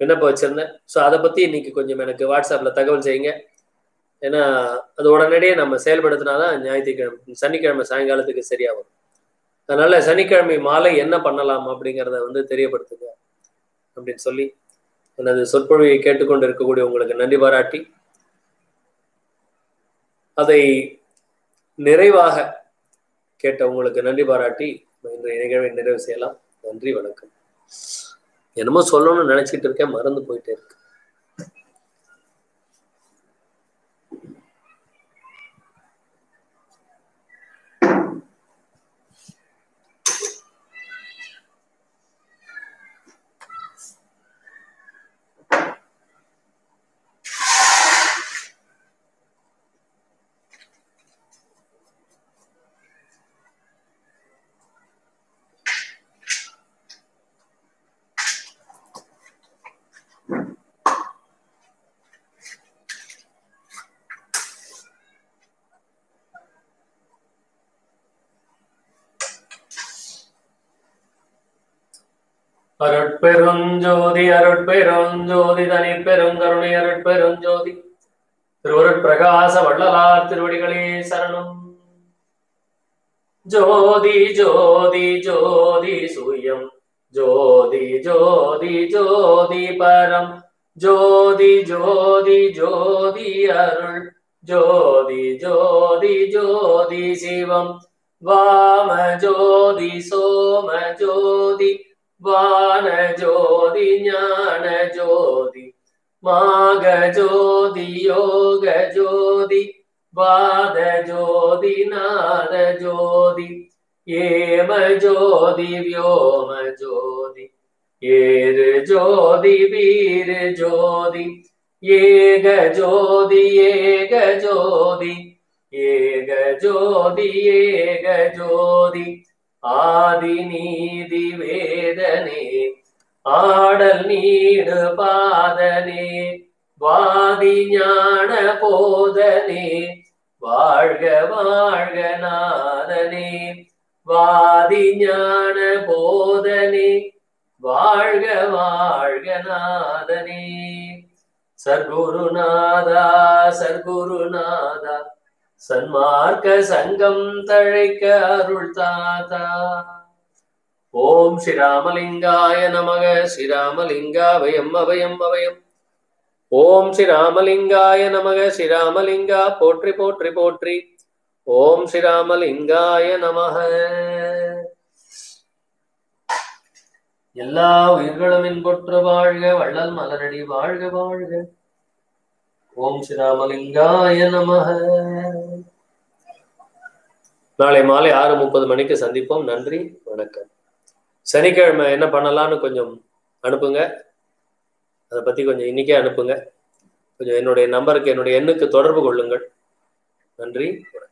விண்ணப்ப வச்சிருந்தேன். ஸோ அதை பத்தி இன்னைக்கு கொஞ்சம் எனக்கு வாட்ஸ்அப்ல தகவல் செய்யுங்க. ஏன்னா அது உடனடியே நம்ம செயல்படுத்தினாதான் ஞாயிற்றுக்கிழமை சனிக்கிழமை சாயங்காலத்துக்கு சரியாகும். அதனால சனிக்கிழமை மாலை என்ன பண்ணலாம் அப்படிங்கிறத வந்து தெரியப்படுத்துங்க அப்படின்னு சொல்லி எனது சொற்பொழிவை கேட்டுக்கொண்டு இருக்கக்கூடிய உங்களுக்கு நன்றி பாராட்டி அதை நிறைவாக கேட்ட உங்களுக்கு நன்றி பாராட்டி இன்றைய நிகழ்வை நிறைவு செய்யலாம். நன்றி வணக்கம். என்னமோ சொல்லணும்னு நினைச்சிட்டு இருக்கேன் மறந்து போயிட்டே இருக்கு. அருட்பெருஞ்சோதி அருட்பெருஞ்சோதி தனி பெருங்கருணை அருட்பெருஞ்சோதி. திருவருட்பிரகாச வள்ளலார் திருவடிகளே சரணம். ஜோதி ஜோதி ஜோதி சூயம். ஜோதி ஜோதி ஜோதி பரம். ஜோதி ஜோதி ஜோதி அருள். ஜோதி ஜோதி ஜோதி சிவம். வாம ஜோதி சோம ஜோதி. வானஜோதி ஞான ஜோதி மாக ஜோதி யோக ஜோதி வாத ஜோதி நாத ஜோதி ஏம ஜோதி வியோம ஜோதி ஏறு ஜோதி வீர ஜோதி ஏக ஜோதி ஏக ஜோதி ஏக ஜோதி ஏக ஜோதி ஆதி நீதி வேதனே ஆடல் நீடு பாதனே வாதி ஞான போதனே வாழ்க வாழ்க நாதனே வாதி ஞான போதனே வாழ்க வாழ்க நாதனே. சர்க்குருநாதா சர்க்குருநாதா சன்மார்க்க சங்கம் தழைக்க அருள் தாத்தா. ஓம் ஸ்ரீராமலிங்காய நமக ஸ்ரீராமலிங்காவயம் அபயம் அபயம் ஓம் ஸ்ரீராமலிங்காய நமக ஸ்ரீராமலிங்கா போற்றி போற்றி போற்றி. ஓம் ஸ்ரீராமலிங்காய நமக. எல்லா உயிர்களும் இன்புற்று வாழ்க வள்ளல் மலரடி வாழ்க வாழ்க. ஓம் ஸ்ரீராமலிங்காய நமக. நாளை மாலை ஆறு முப்பது மணிக்கு சந்திப்போம். நன்றி வணக்கம். சனிக்கிழமை என்ன பண்ணலாம்னு கொஞ்சம் அனுப்புங்க. அதை பத்தி கொஞ்சம் இன்னைக்கே அனுப்புங்க. கொஞ்சம் என்னுடைய நம்பருக்கு என்னுடைய எண்ணுக்கு தொடர்பு கொள்ளுங்கள். நன்றி வணக்கம்.